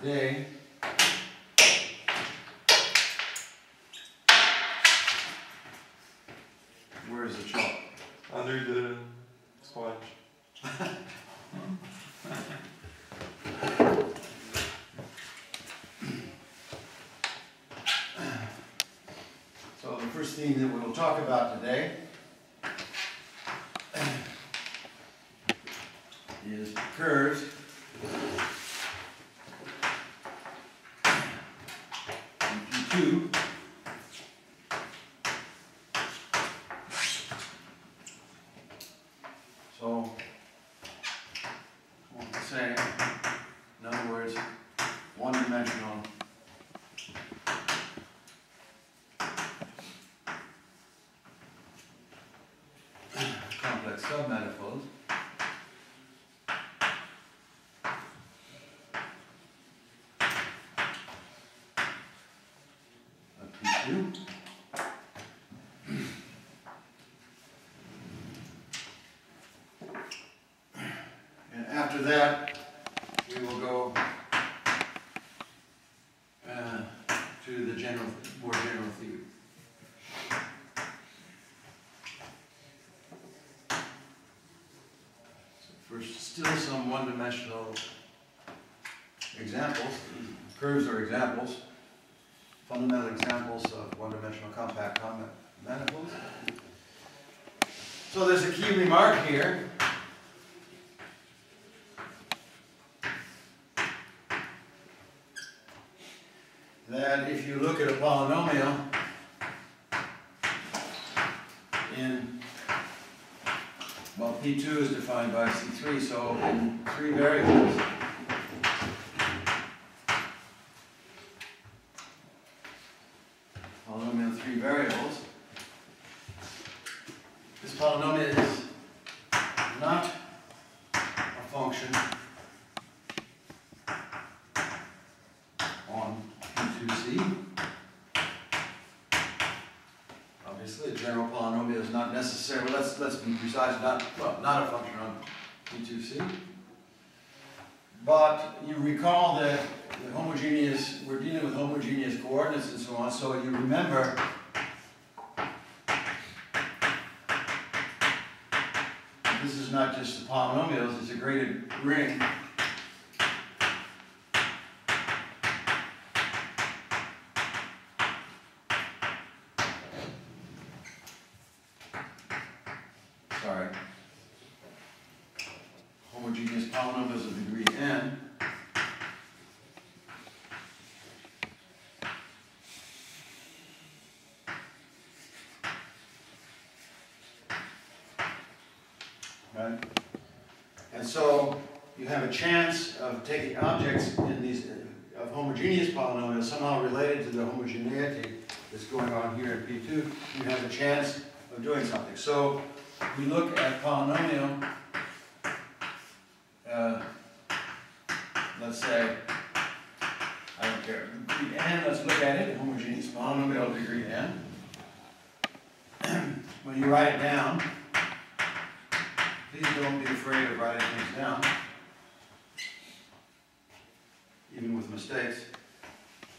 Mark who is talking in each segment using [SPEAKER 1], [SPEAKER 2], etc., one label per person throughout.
[SPEAKER 1] today. Where is the chalk?
[SPEAKER 2] Under the sponge.
[SPEAKER 1] So the first thing that we'll talk about today is curves. in Two. So, what to say, in other words, one-dimensional complex submanifold. P2. And after that, we will go uh, to the general, more general theory. For still some one-dimensional examples. Curves are examples, fundamental examples of one-dimensional compact comet manifolds. So there's a key remark here. That if you look at a polynomial in well, P2 is defined by C3, so in three variables. Polynomial in three variables. This polynomial is not a function on P2C. Obviously, a general polynomial is not necessarily, let's, let's be precise, not, well, not a function on P2C. But you recall that the homogeneous, we're dealing with homogeneous coordinates and so on, so you remember this is not just the polynomials, it's a graded ring. sorry, homogeneous polynomials of degree n. Right? And so you have a chance of taking objects in these, uh, of homogeneous polynomials somehow related to the homogeneity that's going on here in P2, you have a chance of doing something. So we look at polynomial, uh, let's say, I don't care, degree n, let's look at it, homogeneous polynomial of degree n. when you write it down, please don't be afraid of writing things down, even with mistakes.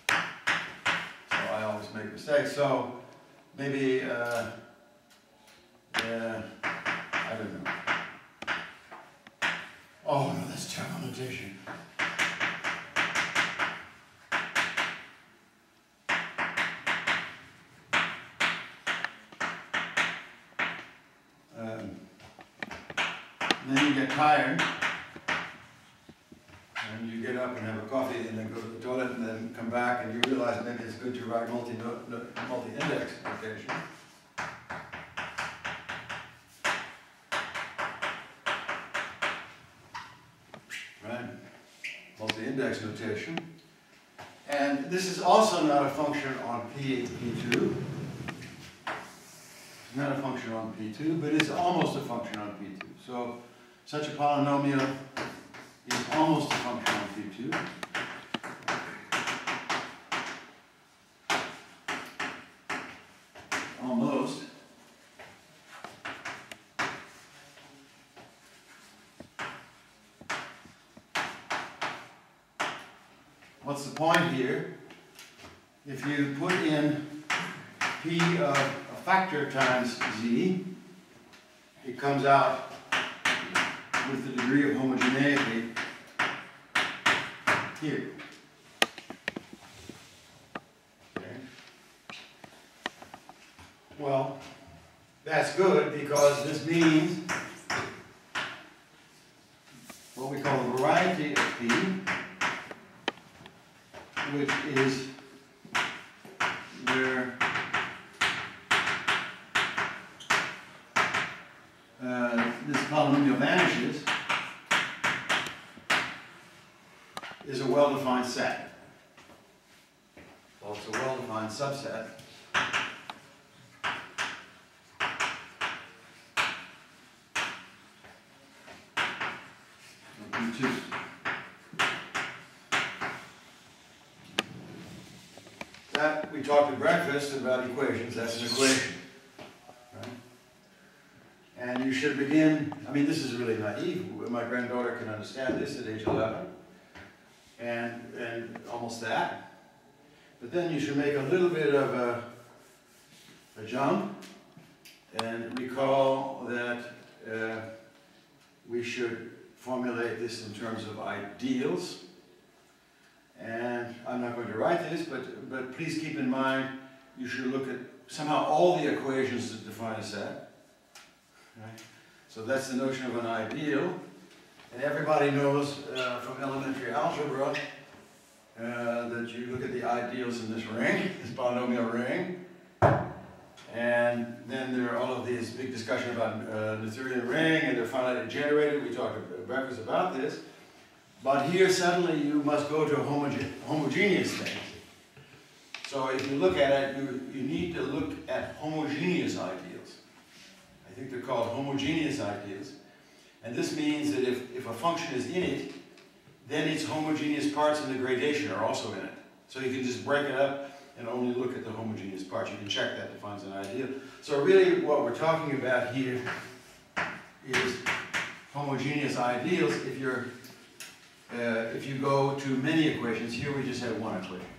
[SPEAKER 1] So I always make mistakes, so maybe, uh, yeah, I don't know. Oh, no, that's terrible notation. Um, and then you get tired, and you get up and have a coffee, and then go to the toilet, and then come back, and you realize maybe it's good to write multi multi-index notation. right? Multi-index notation. And this is also not a function on P, P2. It's not a function on P2, but it's almost a function on P2. So such a polynomial is almost a function on P2. Almost. what's the point here? If you put in p of a factor times z, it comes out with the degree of homogeneity here. Okay. Well, that's good because this means what we call the variety of P, which is where uh, this polynomial vanishes, is a well-defined set. Well, it's a well-defined subset. of P2. That, we talked at breakfast about equations, that's an equation. right? And you should begin, I mean, this is really naive, my granddaughter can understand this at age 11, and, and almost that. But then you should make a little bit of a, a jump, and recall that uh, we should formulate this in terms of ideals. And I'm not going to write this, but, but please keep in mind, you should look at somehow all the equations that define a set. Right? So that's the notion of an ideal. And everybody knows uh, from elementary algebra uh, that you look at the ideals in this ring, this polynomial ring. And then there are all of these big discussion about uh, Noetherian ring and they're finitely generated. We talked at breakfast about this. But here suddenly you must go to homoge homogeneous things. So if you look at it, you, you need to look at homogeneous ideals. I think they're called homogeneous ideals. And this means that if, if a function is in it, then its homogeneous parts in the gradation are also in it. So you can just break it up and only look at the homogeneous parts. You can check that defines an ideal. So really what we're talking about here is homogeneous ideals if you're uh, if you go to many equations, here we just have one equation.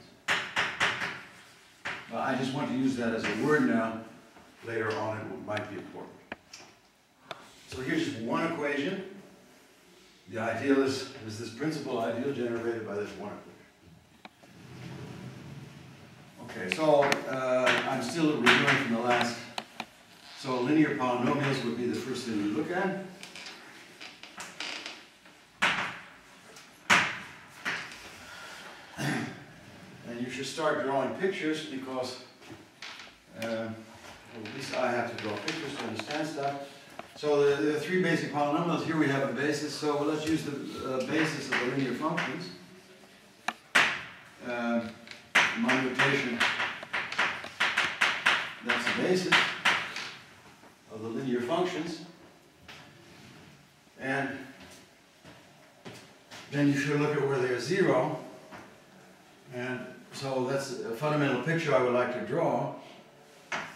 [SPEAKER 1] Well, I just want to use that as a word now. Later on it might be important. So here's just one equation. The ideal is, is this principal ideal generated by this one equation. Okay, so uh, I'm still reviewing from the last. So linear polynomials would be the first thing we look at. Should start drawing pictures because, uh, at least I have to draw pictures to understand stuff. So the, the three basic polynomials, here we have a basis, so let's use the uh, basis of the linear functions. Uh, notation, that's the basis of the linear functions. And then you should look at where they're zero. And so that's a fundamental picture I would like to draw.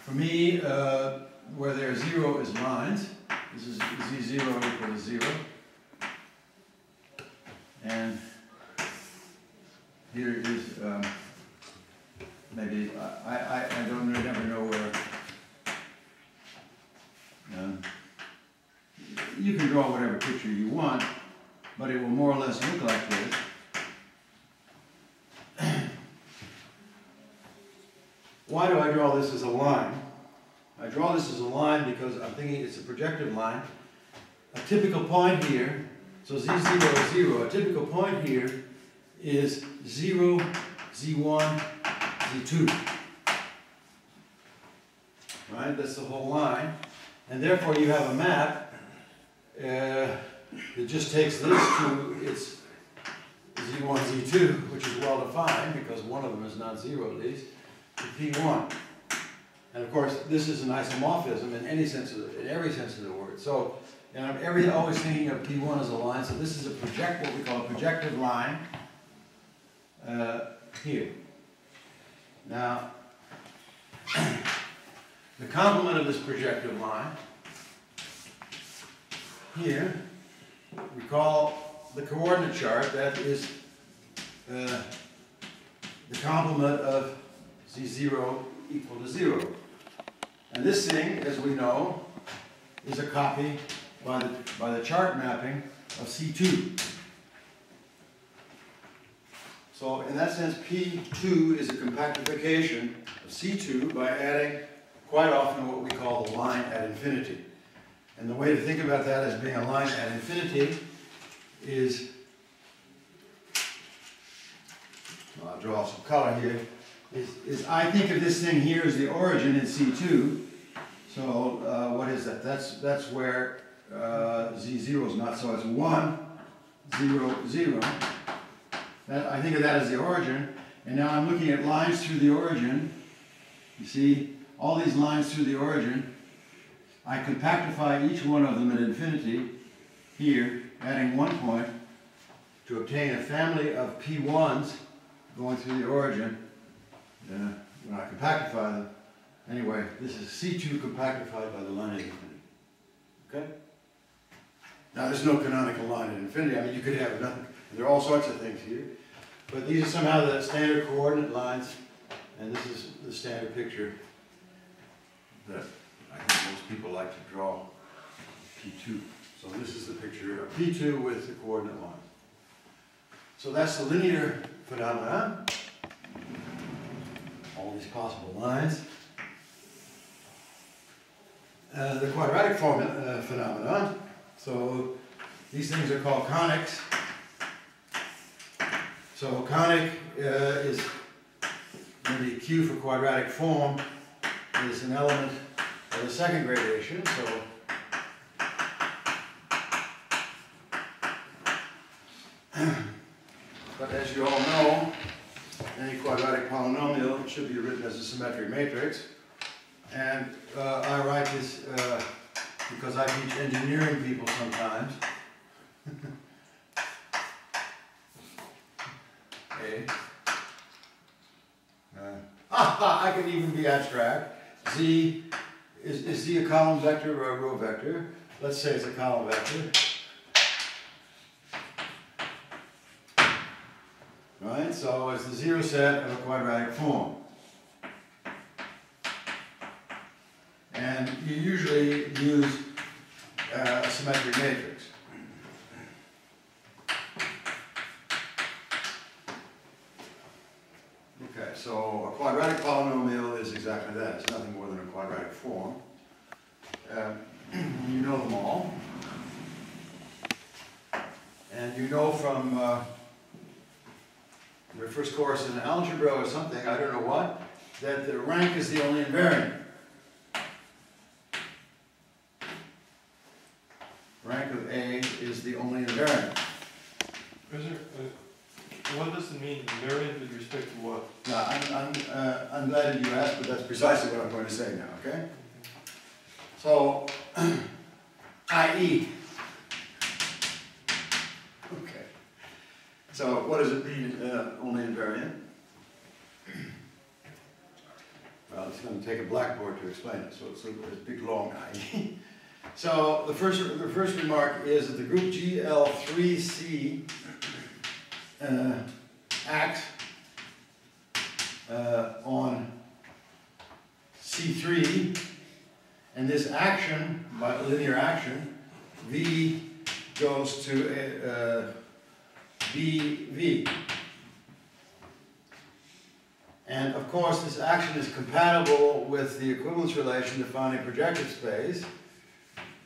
[SPEAKER 1] For me, uh, where there's zero is lines. This is z0 equal to zero. And here is, um, maybe, I, I, I don't really know where. Um, you can draw whatever picture you want, but it will more or less look like this. Why do I draw this as a line? I draw this as a line because I'm thinking it's a projective line. A typical point here, so z0 is 0, a typical point here is 0, z1, z2. Right, that's the whole line. And therefore you have a map uh, that just takes this to its z1, z2, which is well defined because one of them is not zero at least to P1. And of course, this is an isomorphism in any sense of the, in every sense of the word. So, and I'm every, always thinking of P1 as a line. So this is a project, what we call a projective line uh, here. Now, the complement of this projective line here, we call the coordinate chart. That is uh, the complement of Z0 equal to zero. And this thing, as we know, is a copy by the, by the chart mapping of C2. So in that sense, P2 is a compactification of C2 by adding quite often what we call the line at infinity. And the way to think about that as being a line at infinity is, I'll draw some color here, is, is I think of this thing here as the origin in C2. So uh, what is that? That's, that's where uh, Z0 is not, so it's 1, 0, 0. That, I think of that as the origin, and now I'm looking at lines through the origin. You see, all these lines through the origin, I compactify each one of them at infinity here, adding one point to obtain a family of P1s going through the origin. Uh, when I compactify them, anyway, this is C2 compactified by the line at infinity. Okay? Now, there's no canonical line at infinity. I mean, you could have nothing. There are all sorts of things here. But these are somehow the standard coordinate lines, and this is the standard picture that I think most people like to draw P2. So this is the picture of P2 with the coordinate lines. So that's the linear phenomenon. All these possible lines. Uh, the quadratic form, uh, phenomenon. So these things are called conics. So conic uh, is maybe Q for quadratic form is an element of the second gradation. So but as you all know, any quadratic polynomial should be written as a symmetric matrix. And uh, I write this uh, because I teach engineering people sometimes. Okay. Uh, I can even be abstract. Z, is, is Z a column vector or a row vector? Let's say it's a column vector. Right, so it's the zero set of a quadratic form. And you usually use uh, a symmetric matrix. Okay, so a quadratic polynomial is exactly that. It's nothing more than a quadratic form. Um, you know them all. And you know from uh, your first course in algebra or something, I don't know what, that the rank is the only invariant. Rank of A is the only invariant.
[SPEAKER 2] Is there, uh, what does it mean, invariant with respect to what?
[SPEAKER 1] Now, I'm, I'm, uh, I'm glad that you asked, but that's precisely what I'm going to say now, okay? So, i.e. Okay. So what does it mean, uh, only invariant? Well, it's going to take a blackboard to big long i.e. So the first, the first remark is that the group GL3C uh, acts uh, on C3, and this action, by linear action, V goes to uh, VV. And of course, this action is compatible with the equivalence relation defining projective space.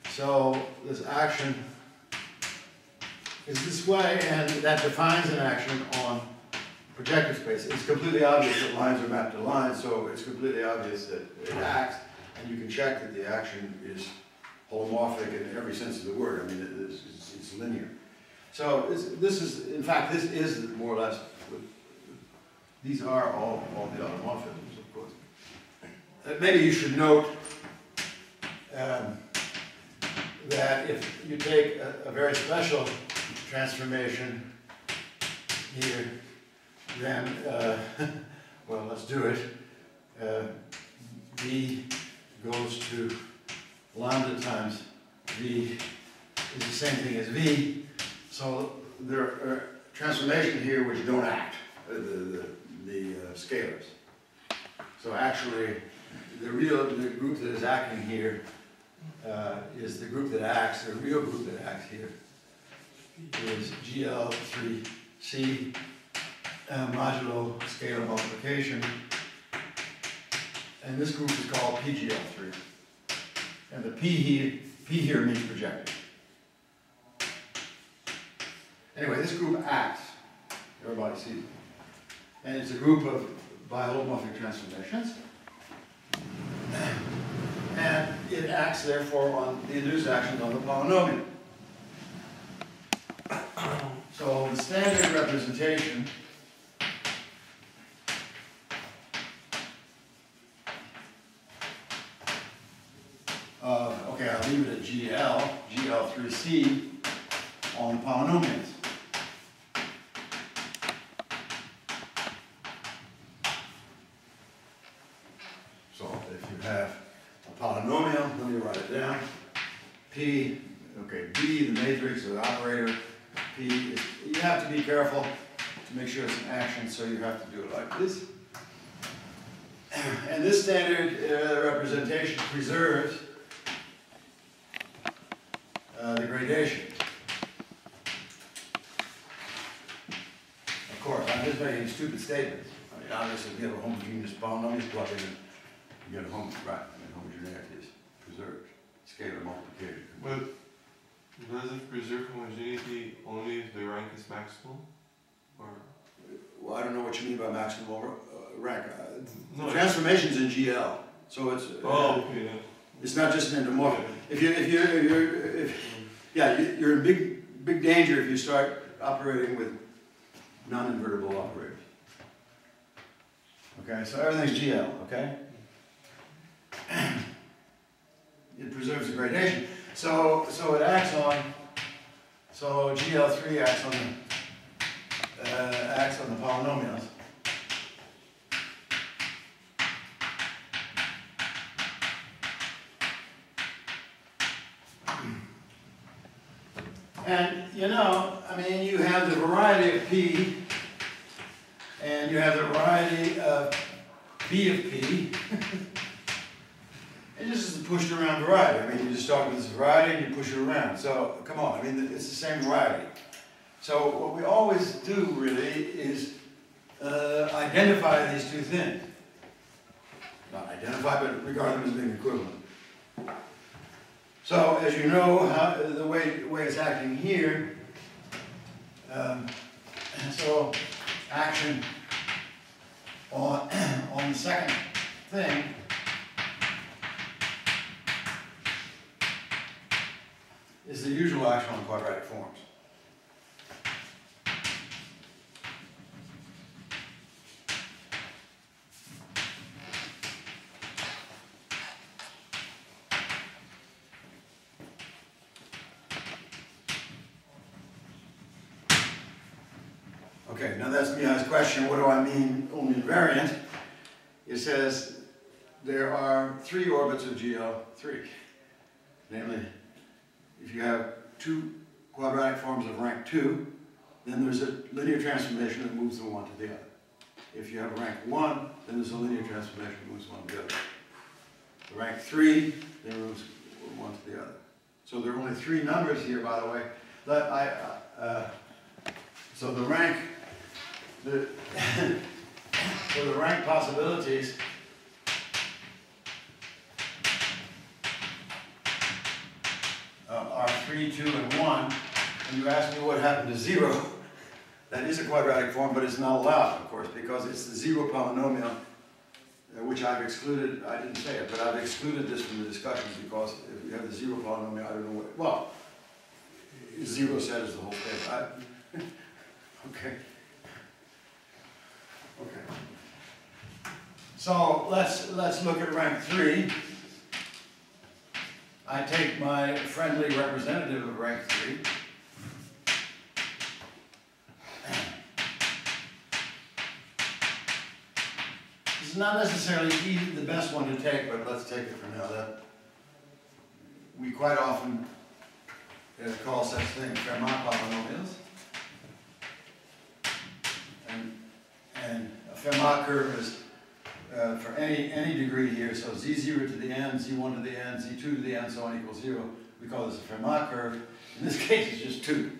[SPEAKER 1] So this action is this way, and that defines an action on projective space. It's completely obvious that lines are mapped to lines, so it's completely obvious that it acts, and you can check that the action is holomorphic in every sense of the word. I mean, it is, it's, linear. So this is, in fact, this is more or less, these are all, all the automorphisms, of course. Uh, Maybe you should note um, that if you take a, a very special transformation here, then, uh, well, let's do it. Uh, V goes to lambda times V is the same thing as V. So there are transformations here which don't act. Uh, The, the, the uh, scalars. So actually, the real, the group that is acting here uh, is the group that acts, the real group that acts here is GL3C uh, modulo scalar multiplication. And this group is called PGL3. And the P here, P here means projected. Anyway, this group acts, everybody sees it. And it's a group of biholomorphic transformations. And it acts therefore on the induced actions on the polynomial. So the standard representation of, okay, I'll leave it at GL, GL3C on the polynomials. So if you have a polynomial, let me write it down. P, okay, B, operator, P, is- you have to be careful to make sure it's an action, so you have to do it like this. And this standard uh, representation preserves uh, the gradation. Of course, I'm just making stupid statements. I mean, obviously, if you have a homogeneous polynomial, you plug it in, you get a home, right, mean, homogeneity is preserved, scalar multiplication.
[SPEAKER 2] But does it preserve homogeneity only if the rank is maximal? Or,
[SPEAKER 1] Well, I don't know what you mean by maximal uh, rank. Uh,
[SPEAKER 2] No,
[SPEAKER 1] transformation's in GL, so it's,
[SPEAKER 2] oh,
[SPEAKER 1] uh,
[SPEAKER 2] okay, then.
[SPEAKER 1] it's not just an endomorphic. If you, if you, if you're, if, yeah, you're in big, big danger if you start operating with non-invertible operators. Okay, so everything's GL, okay? It preserves the gradation. So, so it acts on, so GL three acts on the, uh, acts on the polynomials. And, you know, I mean, you have the variety of P, and you have the variety of B of P. And this is the pushed around variety. I mean, you just start with this variety and you push it around. So, come on, I mean, it's the same variety. So what we always do really is uh, identify these two things. Not identify, but regard them as being equivalent. So as you know, how, the way, way it's acting here, um, so action on, on the second thing is the usual action on quadratic forms. Okay, now that's Mihai's question, what do I mean only invariant? It says there are three orbits of GL3. Namely, if you have two quadratic forms of rank two, then there's a linear transformation that moves from one to the other. If you have rank one, then there's a linear transformation that moves one to the other. The rank three, then moves one to the other. So there are only three numbers here, by the way. I, uh, so the rank, the, so the rank possibilities 3, 2, and 1, and you ask me what happened to 0, that is a quadratic form, but it's not allowed, of course, because it's the zero polynomial, uh, which I've excluded, I didn't say it, but I've excluded this from the discussion because if you have the zero polynomial, I don't know what, well, zero set is the whole thing. I, okay. Okay. So let's, let's look at rank three. I take my friendly representative of rank three. This is not necessarily the best one to take, but let's take it for now. That we quite often call such things Fermat polynomials. And, and a Fermat curve is uh, for any, any degree here, so z zero to the n, z one to the n, z two to the n, so on equals zero. We call this a Fermat curve. In this case, it's just two.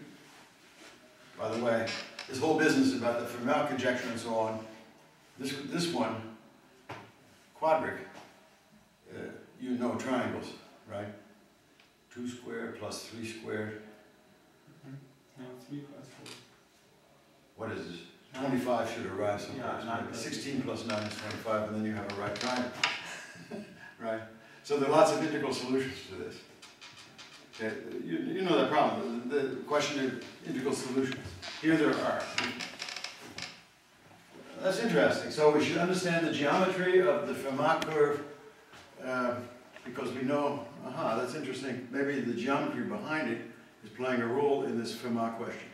[SPEAKER 1] By the way, this whole business about the Fermat conjecture and so on, this, this one, quadric, uh, you know triangles, right? Two squared plus three squared,
[SPEAKER 3] No, three plus four.
[SPEAKER 1] what is this? Twenty-five should arrive
[SPEAKER 3] Yeah, nine plus-
[SPEAKER 1] sixteen plus nine is twenty-five, and then you have a right triangle. Right? So there are lots of integral solutions to this. Okay, you, you know that problem, the, the question of integral solutions. Here there are. That's interesting, so we should understand the geometry of the Fermat curve, uh, because we know, aha, that's interesting, maybe the geometry behind it is playing a role in this Fermat question.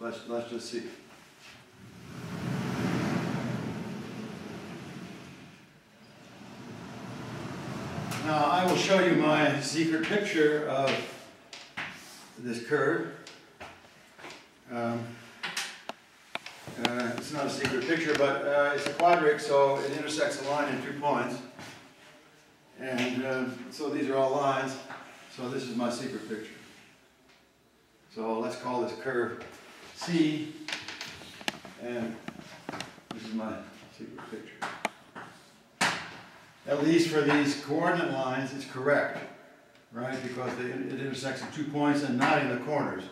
[SPEAKER 1] Let's, let's just see. Now, I will show you my secret picture of this curve. Um, uh, it's not a secret picture, but uh, it's a quadric, so it intersects a line in two points. And um, so these are all lines, so this is my secret picture. So let's call this curve C, and this is my secret picture. At least for these coordinate lines, it's correct, right? Because they, it intersects at two points and not in the corners.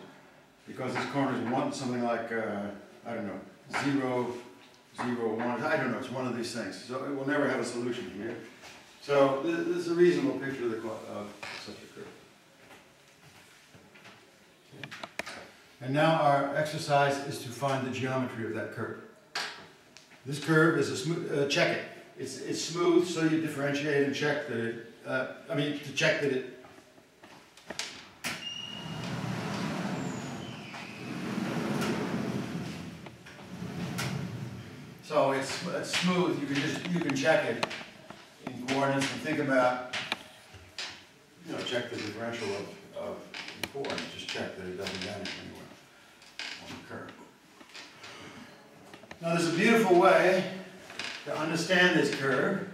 [SPEAKER 1] Because this corner is one, something like, uh, I don't know, zero, zero, one, I don't know, it's one of these things. So it will never have a solution here. So this, is a reasonable picture of, the, of such a curve. And now our exercise is to find the geometry of that curve. This curve is a smooth, uh, check it. It's, it's smooth, so you differentiate and check that it, uh, I mean, to check that it. So it's, it's smooth, you can just, you can check it in coordinates and think about, you know, check the differential of, of the coordinates, just check that it doesn't vanish anywhere Now, there's a beautiful way to understand this curve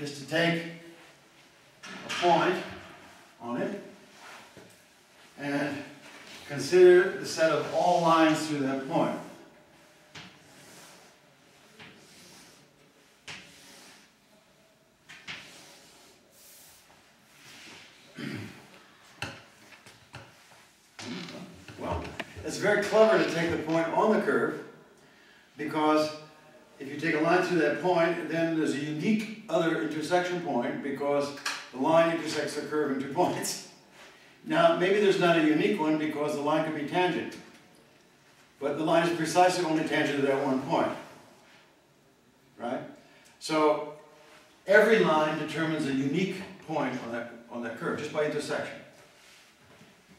[SPEAKER 1] is to take a point on it and consider the set of all lines through that point. Well, it's very clever to take the point on the curve because if you take a line through that point, then there's a unique other intersection point because the line intersects the curve in two points. Now, maybe there's not a unique one because the line could be tangent. But the line is precisely only tangent to that one point. Right? So, every line determines a unique point on that, on that curve, just by intersection.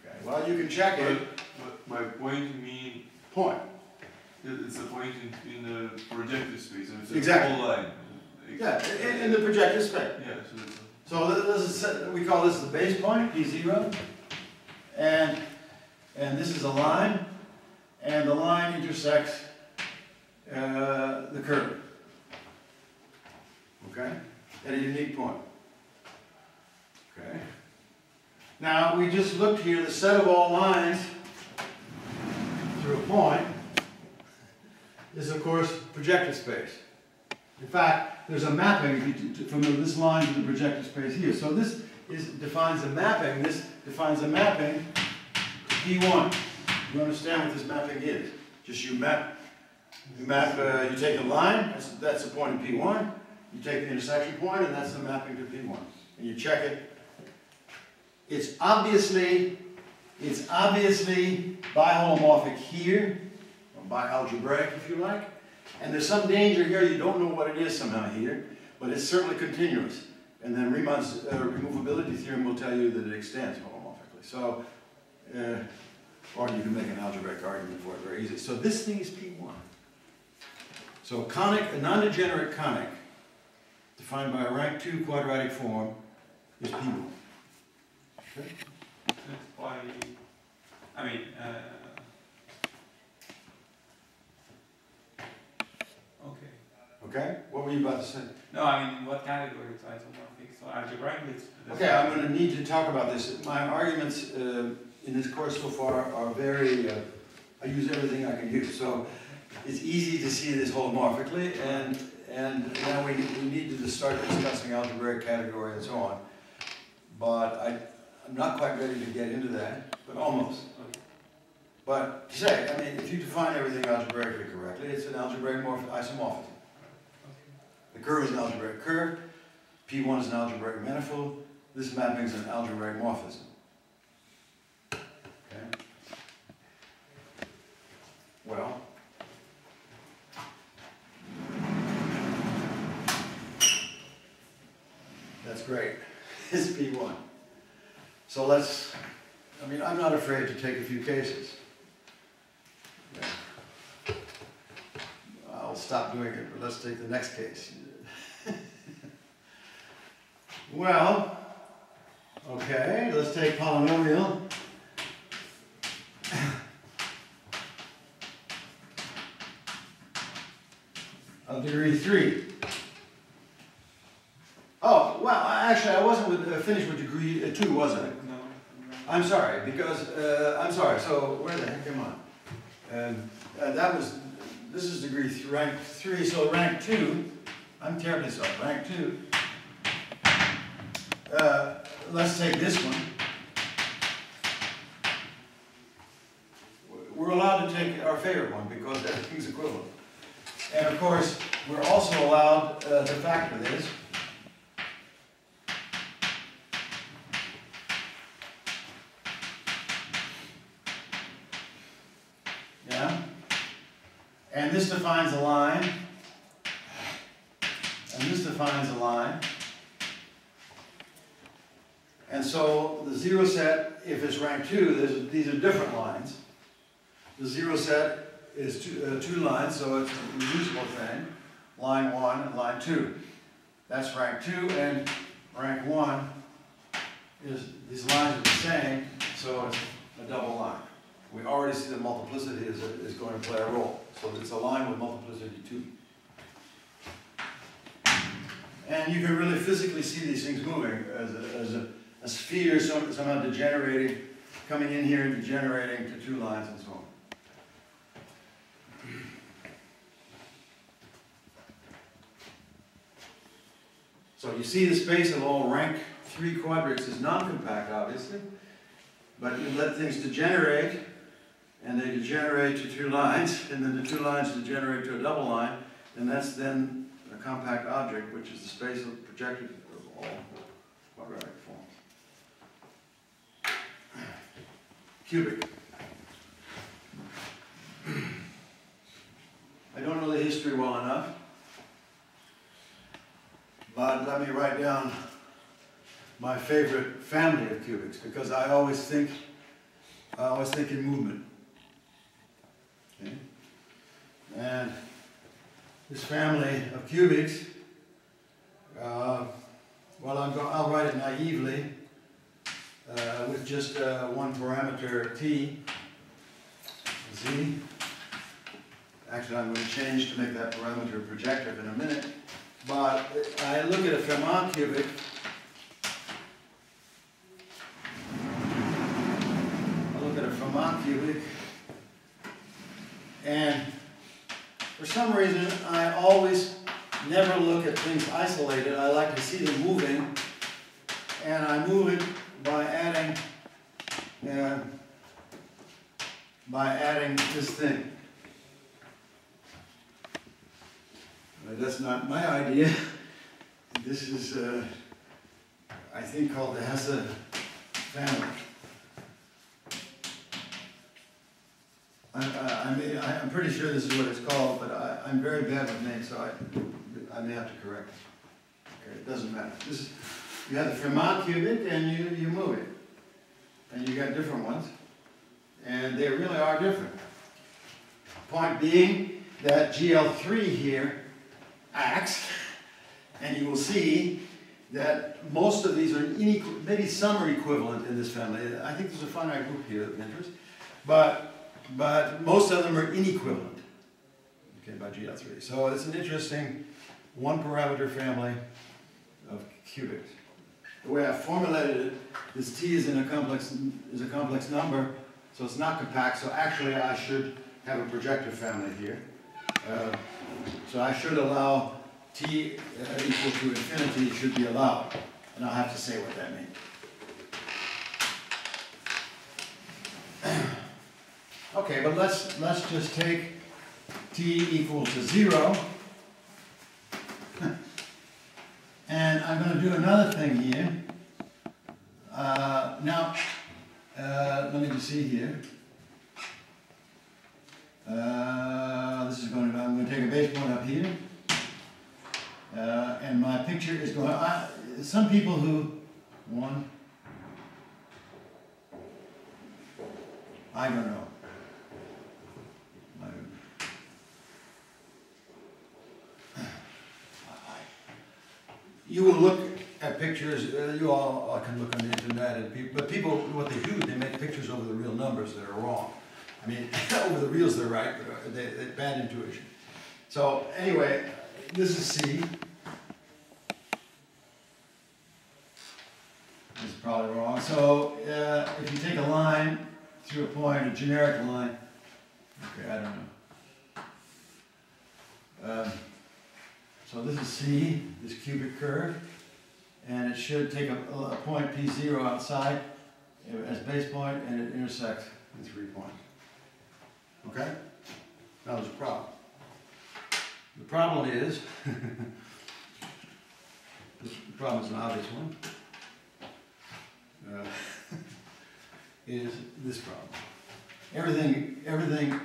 [SPEAKER 1] Okay, well, you can check it,
[SPEAKER 2] But, but by point, mean
[SPEAKER 1] point.
[SPEAKER 2] It- it's a point in, in the projective space, and it's a
[SPEAKER 1] Exactly.
[SPEAKER 2] whole line.
[SPEAKER 1] Yeah, in, in the projective space.
[SPEAKER 2] Yeah, so.
[SPEAKER 1] So this is, we call this the base point, P zero. And, and this is a line, and the line intersects, uh, the curve. Okay, at a unique point. Okay. Now, we just looked here, the set of all lines through a point is of course projective space. In fact, there's a mapping from this line to the projective space here. So this is, defines a mapping, this defines a mapping to P1. You understand what this mapping is? Just you map, you map, uh, you take a line, that's, that's the point in P1, you take the intersection point, and that's the mapping to P1. And you check it. It's obviously, it's obviously biholomorphic here, or bialgebraic if you like. And there's some danger here, you don't know what it is somehow here, but it's certainly continuous. And then Riemann's uh, removability theorem will tell you that it extends holomorphically. So, uh, or you can make an algebraic argument for it very easy. So this thing is P1. So conic, a non-degenerate conic, defined by a rank 2 quadratic form, is P1. Okay?
[SPEAKER 3] That's by, I mean, uh,
[SPEAKER 1] Okay, what were you about to say?
[SPEAKER 3] No, I mean, what category it's isomorphic? So algebraically it's.
[SPEAKER 1] Okay, I'm gonna need to talk about this. My arguments uh, in this course so far are very, uh, I use everything I can use. So it's easy to see this holomorphically, and, and now we, we need to start discussing algebraic category and so on. But I, I'm not quite ready to get into that, but almost. But to say, I mean, if you define everything algebraically correctly, it's an algebraic morph isomorphism. The curve is an algebraic curve, P1 is an algebraic manifold, this mapping is an algebraic morphism. Okay? Well. That's great. It's P1. So let's, I mean, I'm not afraid to take a few cases. Yeah. I'll stop doing it, but let's take the next case. Well, okay, let's take polynomial. Of degree three. Oh, well, actually, I wasn't with, uh, finished with degree uh, two, was I?
[SPEAKER 3] No.
[SPEAKER 1] I'm sorry, because, uh, I'm sorry, so where the heck am I? Um, uh, that was, this is degree th- rank three, so rank two, I'm terribly sorry, rank two. Uh, let's take this one. We're allowed to take our favorite one because everything's equivalent. And of course, we're also allowed uh, to factor this. Yeah? And this defines a line. And this defines a line. And so the zero set, if it's rank two, these are different lines. The zero set is two, uh, two lines, so it's a reducible thing. Line one and line two. That's rank two, and rank one is, these lines are the same, so it's a double line. We already see that multiplicity is, is going to play a role. So it's a line with multiplicity two. And you can really physically see these things moving as a, as a, a sphere somehow degenerating, coming in here and degenerating to two lines and so on. So you see the space of all rank three quadrants is non-compact, obviously, but you let things degenerate, and they degenerate to two lines, and then the two lines degenerate to a double line, and that's then a compact object, which is the space of projected of all quadratic forms. Cubic. I don't know the history well enough, but let me write down my favorite family of cubics, because I always think, I always think in movement. Okay? And this family of cubics, uh, well, I'm go- I'll write it naively uh, with just uh, one parameter t, z. Actually, I'm going to change to make that parameter projective in a minute. But I look at a Fermat cubic. I look at a Fermat cubic, and for some reason, I always never look at things isolated. I like to see them moving, and I move it by adding, uh, by adding this thing. But that's not my idea. This is, uh, I think, called the Hesse family. I, I, I I- I'm pretty sure this is what it's called, but I, I'm very bad with names, so I, I may have to correct it. It doesn't matter. This is, you have the Fermat cubic and you, you move it. And you got different ones. And they really are different. Point being that GL3 here acts, and you will see that most of these are maybe some are equivalent in this family. I think there's a finite group here of interest, but, but most of them are inequivalent, okay, by GL3. So it's an interesting one parameter family of cubics. The way I formulated it, this t is in a complex, is a complex number, so it's not compact, so actually I should have a projective family here. Uh, So I should allow t uh, equal to infinity should be allowed, and I'll have to say what that means. Okay, but let's, let's just take t equal to zero. And I'm gonna do another thing here. Uh, now, uh, let me just see here. Uh, this is going to, I'm gonna take a base point up here. Uh, and my picture is going, I, some people who, one, I don't know. You will look at pictures, uh, you all can look on the internet, and but people, what they do, they make pictures over the real numbers that are wrong. I mean, over the reals they're right, but uh, they, they, bad intuition. So, anyway, this is C. This is probably wrong. So, uh, if you take a line through a point, a generic line, okay, I don't know. Um, so this is C, this cubic curve, and it should take a, a point P zero outside uh, as base point, and it intersects in three points. Okay? Now there's a problem. The problem is, this problem is an obvious one, uh, is this problem. Everything, everything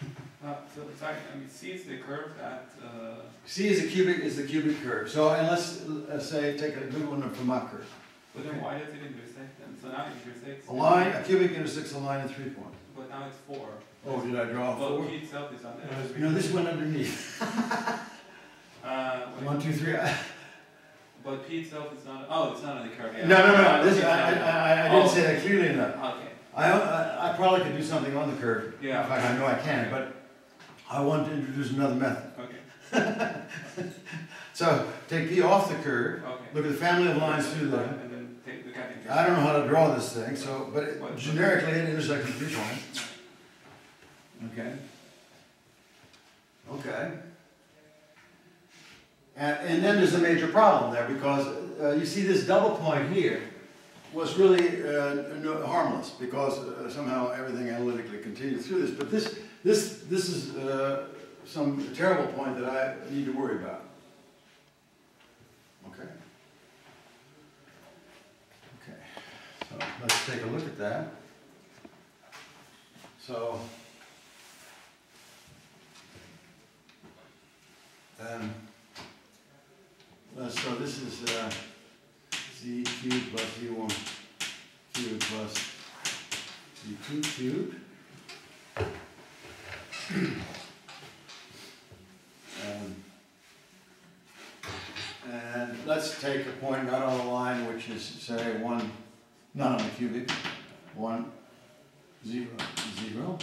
[SPEAKER 3] Uh, so sorry, I mean, C is the curve that, uh,
[SPEAKER 1] C is a cubic, is the cubic curve. So, and let's, uh, say, take a good one from curve.
[SPEAKER 3] but then why does it intersect then? So now it intersects.
[SPEAKER 1] A line, a cubic intersects a line in three points.
[SPEAKER 3] But now it's four.
[SPEAKER 1] Oh, did I draw
[SPEAKER 3] Well,
[SPEAKER 1] four?
[SPEAKER 3] P itself is on there.
[SPEAKER 1] You know, this went underneath.
[SPEAKER 3] Uh,
[SPEAKER 1] One, two, three.
[SPEAKER 3] But P itself is not, oh, it's not on the curve, yeah.
[SPEAKER 1] No, no, no,
[SPEAKER 3] Uh,
[SPEAKER 1] this, I, I, I didn't say that clearly enough.
[SPEAKER 3] Okay,
[SPEAKER 1] I, I, I probably could do something on the curve.
[SPEAKER 3] Yeah.
[SPEAKER 1] In fact, I know I can, but I want to introduce another method.
[SPEAKER 3] okay,
[SPEAKER 1] So, take P off the curve,
[SPEAKER 3] okay.
[SPEAKER 1] look at the family of lines through there.
[SPEAKER 3] And then take the cutting.
[SPEAKER 1] I don't know how to draw this thing, so, but it- generically it intersects in three points. Okay. Okay. And, and then there's a major problem there, because, uh, you see this double point here was really, uh, harmless, because uh, somehow everything analytically continued through this, but this, this, this is, uh, some terrible point that I need to worry about. Okay? Okay, so let's take a look at that. So, um, uh, so this is, uh, z cubed plus z one cubed plus z two cubed. Um, And let's take a point not on the line, which is, say, one, not on the cubic, one, zero, zero.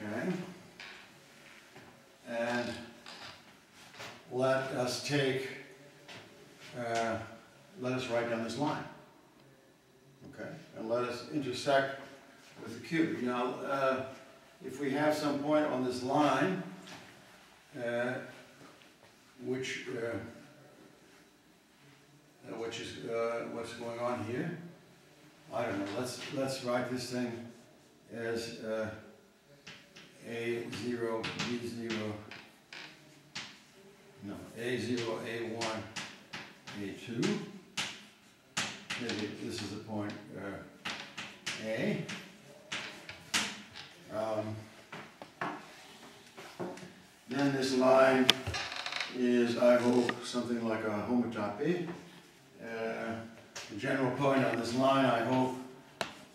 [SPEAKER 1] Okay. And let us take, uh, let us write down this line. Okay, and let us intersect with the cube. Now, uh, if we have some point on this line, uh, which, uh, uh, which is, uh, what's going on here. I don't know, let's, let's write this thing as, uh, A zero, B zero, no, A zero, A one, A two. This is the point, A. Um, then this line is, I hope, something like a homotopy. Uh, The general point on this line, I hope,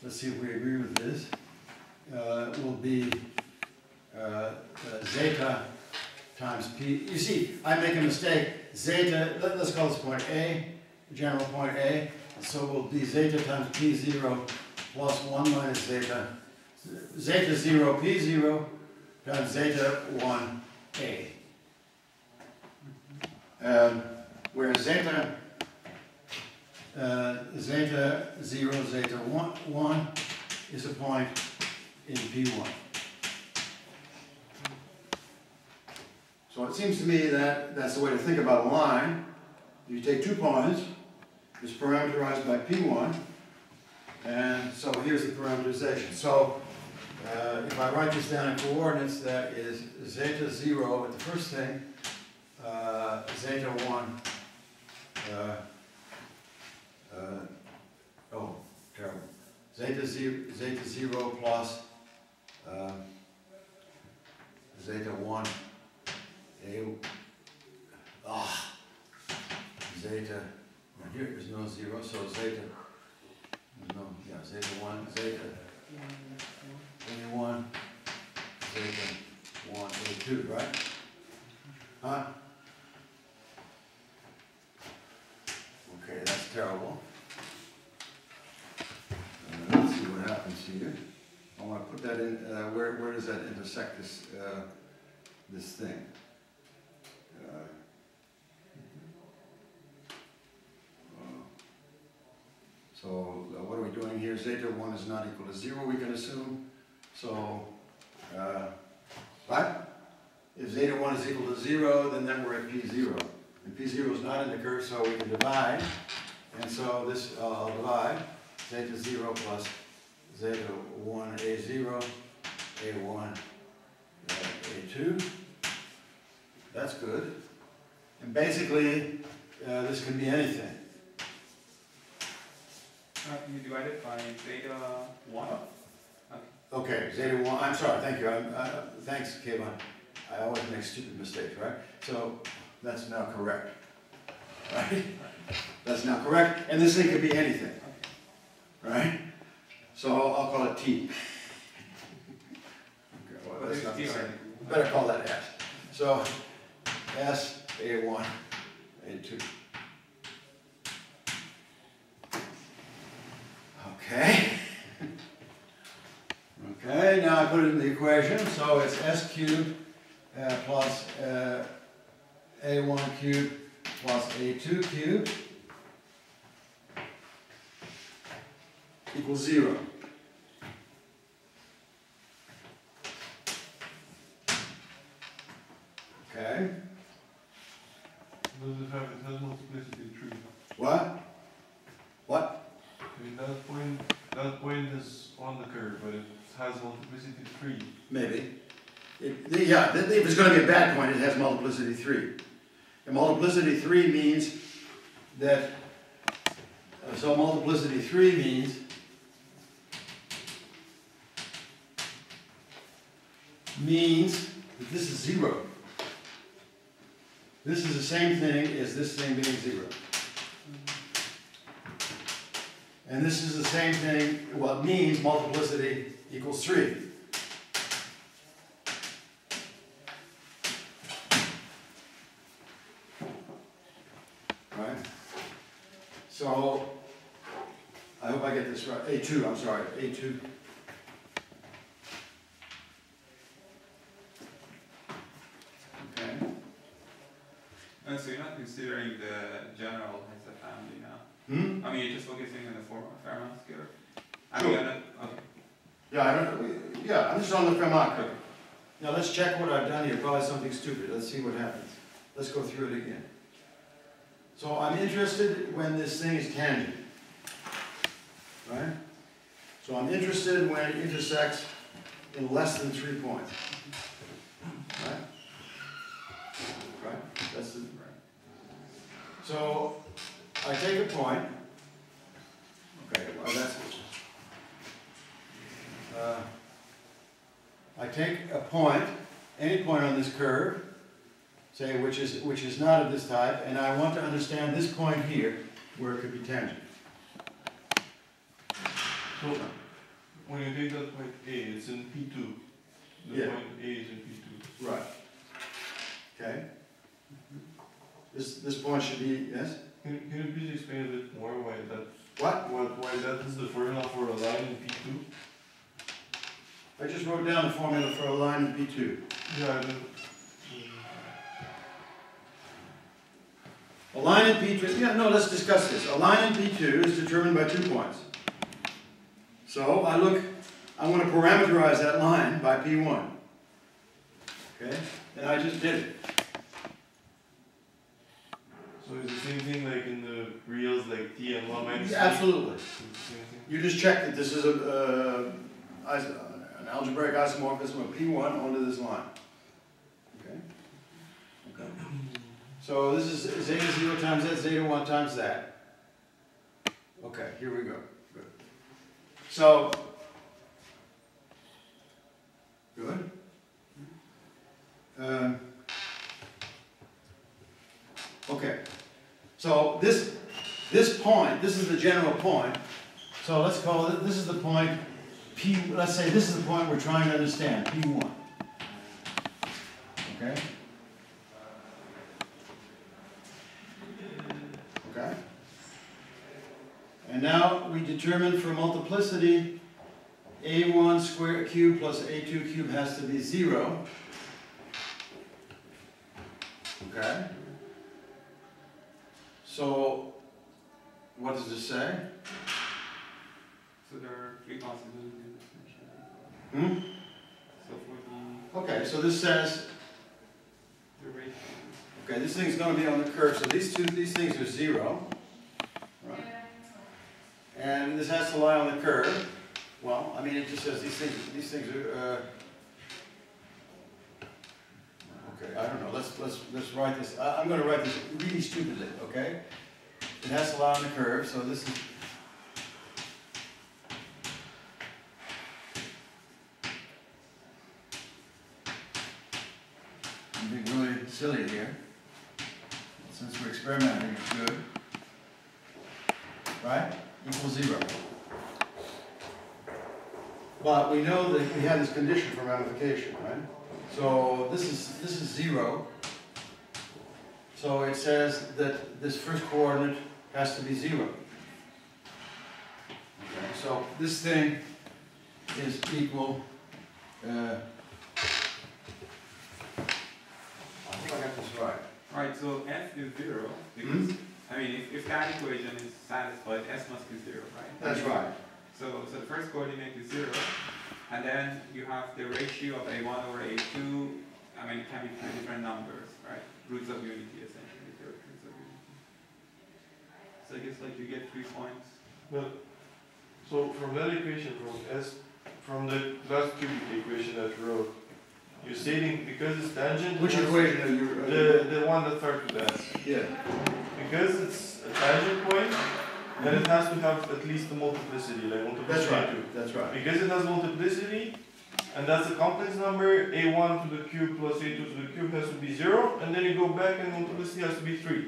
[SPEAKER 1] let's see if we agree with this, uh, will be uh, uh, zeta times p. You see, I make a mistake. Zeta, let, us call this point A, general point A. So will be zeta times p zero plus one minus zeta. Zeta zero P zero times zeta one A. Um, whereas zeta, uh, zeta zero, zeta one, one is a point in P one. So it seems to me that that's the way to think about a line. You take two points, it's parameterized by P one, and so here's the parameterization. So uh, if I write this down in coordinates, that is zeta zero at the first thing, uh, zeta one, uh, uh, oh, terrible. Zeta zero, zeta zero plus, uh, zeta one, a, ah, zeta, now here there's no zero, so zeta, no, yeah, zeta one, zeta, zeta one, zeta one, a two, right? Huh? Okay, that's terrible. Uh, let's see what happens here. I wanna put that in, uh, where, where does that intersect this, uh, this thing? Uh, uh, So, uh, what are we doing here? Zeta one is not equal to zero, we can assume, so, uh, right? If zeta one is equal to zero, then then we're at P zero. And P zero is not in the curve, so we can divide. And so this, uh, I'll divide, zeta zero plus zeta one A zero, A one, uh, A two. That's good. And basically, uh, this can be anything.
[SPEAKER 3] Uh, you divide it by zeta one.
[SPEAKER 1] Okay, zeta one, I'm sorry, thank you, I'm, uh, thanks, Kevin. I always make stupid mistakes, right? So, that's now correct. Right? That's now correct, and this thing could be anything, right? So I'll, I'll call it T. Okay, well, that's not the same. Better call that S. So, S, A one, A two. Okay. Okay, now I put it in the equation, so it's S cubed uh, plus uh, A one cubed plus A two cubed equals zero. yeah, if it's going to be a bad point, it has multiplicity 3. And multiplicity 3 means that, uh, so multiplicity 3 means means that this is 0. This is the same thing as this thing being 0. And this is the same thing, well, means multiplicity equals 3. A2, I'm sorry, A2. Okay.
[SPEAKER 3] So you're not considering the general as a family now?
[SPEAKER 1] Hmm?
[SPEAKER 3] I mean, you're just focusing on the Fermat scalar? I mean, sure. Gonna, okay.
[SPEAKER 1] Yeah, I don't, yeah, I'm just on the Fermat. Okay. Now let's check what I've done here, probably something stupid. Let's see what happens. Let's go through it again. So I'm interested when this thing is tangent. Right? So I'm interested when it intersects in less than three points. Right? Right, that's the, so I take a point. Okay, well, that's, uh, I take a point, any point on this curve, say which is, which is not of this type, and I want to understand this point here, where it could be tangent.
[SPEAKER 2] So, when you take that point A, it's in P two. The
[SPEAKER 1] Yeah.
[SPEAKER 2] point A is in P two.
[SPEAKER 1] Right. Okay? This, this point should be, yes?
[SPEAKER 2] Can, can you please explain a bit more why that,
[SPEAKER 1] What?
[SPEAKER 2] why, why that is the formula for a line in P two?
[SPEAKER 1] I just wrote down the formula for a line in P two.
[SPEAKER 2] Yeah.
[SPEAKER 1] A line in P two, yeah, no, let's discuss this. A line in P two is determined by two points. So I look, I want to parameterize that line by P one. Okay, and I just did it.
[SPEAKER 2] So it's the same thing like in the reals, like T and one minus.
[SPEAKER 1] Absolutely.
[SPEAKER 2] It's the same thing.
[SPEAKER 1] You just check that this is a, uh, an algebraic isomorphism of P one onto this line. Okay? Okay. So this is zeta zero times that, zeta one times that. Okay, here we go. So. Good. Um, Okay, so this, this point, this is the general point, so let's call it, this is the point P, let's say this is the point we're trying to understand, P one. Okay? Okay? And now we determine for multiplicity, A one square cube plus A two cube has to be zero. Okay? So, what does this say?
[SPEAKER 3] So there are three possibilities essentially.
[SPEAKER 1] Hmm?
[SPEAKER 3] So for
[SPEAKER 1] Okay, so this says,
[SPEAKER 3] the, the ratio,
[SPEAKER 1] okay, this thing's gonna be on the curve, so these two, these things are zero. Right. And this has to lie on the curve. Well, I mean, it just says these things, these things are, uh, okay, I don't know, let's, let's, let's write this, I, I'm gonna write this really stupidly, okay? It has to lie on the curve, so this is. I'm being really silly here. Since we're experimenting, it's good. Right? Equals zero. But we know that we have this condition for ramification, right? So this is, this is zero. So it says that this first coordinate has to be zero. Okay, so this thing is equal, uh, I think I got this right.
[SPEAKER 3] Alright, so f is zero,
[SPEAKER 1] Hmm?
[SPEAKER 3] Because, I mean, if, if that equation is satisfied, s must be zero, right?
[SPEAKER 1] That's right.
[SPEAKER 3] So, so the first coordinate is zero, and then you have the ratio of a one over a two, I mean, it can be two different numbers, right? Roots of unity essentially, they're roots of unity. So I guess like you get three points.
[SPEAKER 2] Well, so from that equation, from S, from the last cubic equation that you wrote, you're stating because it's tangent.
[SPEAKER 1] Which equation are you?
[SPEAKER 2] The, the one that starts with S.
[SPEAKER 1] Yeah.
[SPEAKER 2] Because it's a tangent point, then it has to have at least a multiplicity, like
[SPEAKER 1] That's
[SPEAKER 2] multiplicity
[SPEAKER 1] right,
[SPEAKER 2] two.
[SPEAKER 1] that's right.
[SPEAKER 2] Because it has multiplicity, and that's a complex number, a one to the cube plus a two to the cube has to be zero, and then you go back and multiplicity has to be three.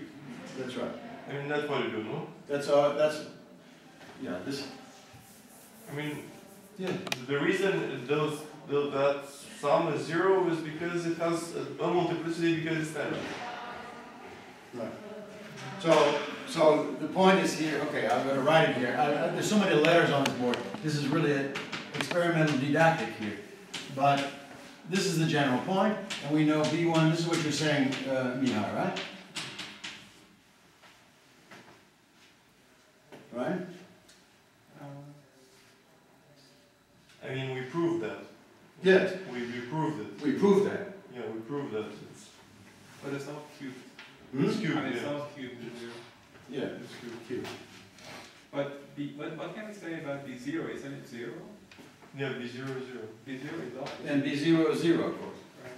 [SPEAKER 1] That's right.
[SPEAKER 2] I mean, that's what you do, no?
[SPEAKER 1] That's, uh, that's, yeah, this,
[SPEAKER 2] I mean,
[SPEAKER 1] yeah.
[SPEAKER 2] the reason those, tho- that sum is zero is because it has a, a multiplicity because it's tangent.
[SPEAKER 1] Right. So, so the point is here, okay, I'm gonna write it here, I, I, there's so many letters on this board, this is really an experimental didactic here. But this is the general point, and we know B one, this is what you're saying, uh, Mihai, right? Right?
[SPEAKER 3] Um,
[SPEAKER 2] I mean, we proved that.
[SPEAKER 1] Yes,
[SPEAKER 2] We, we proved it.
[SPEAKER 1] we proved that.
[SPEAKER 2] Yeah, we proved that it's,
[SPEAKER 3] But it's not cubed,
[SPEAKER 2] it's
[SPEAKER 1] Hmm?
[SPEAKER 2] cubed,
[SPEAKER 3] I mean, it's
[SPEAKER 2] yeah.
[SPEAKER 3] not cubed to zero.
[SPEAKER 1] Yeah,
[SPEAKER 2] It's cubed.
[SPEAKER 1] cute.
[SPEAKER 3] But B, what, what can we say about B zero, isn't it zero?
[SPEAKER 2] Yeah, be zero, zero.
[SPEAKER 3] B zero is always.
[SPEAKER 1] And B zero is zero, of course.
[SPEAKER 3] Right.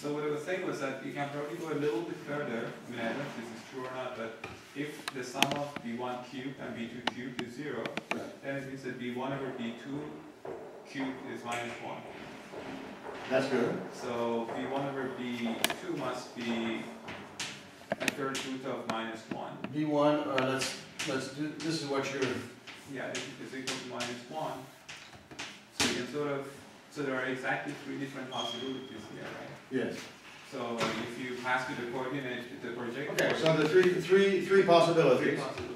[SPEAKER 3] So what I was saying was that you can probably go a little bit further, I mean, I don't know if this is true or not, but if the sum of B one cubed and B two cubed is zero,
[SPEAKER 1] Right.
[SPEAKER 3] then it means that B one over B two cubed is minus one.
[SPEAKER 1] That's good.
[SPEAKER 3] So B one over B two must be a third root of minus one.
[SPEAKER 1] B one, uh, let's, let's do, this is what you're,
[SPEAKER 3] Yeah, this is equal to minus one. So you can sort of, so there are exactly three different possibilities here, right?
[SPEAKER 1] Yes.
[SPEAKER 3] So if you pass me the coordinate, the projector.
[SPEAKER 1] Okay, so the three, three, three possibilities.
[SPEAKER 3] Three possibilities.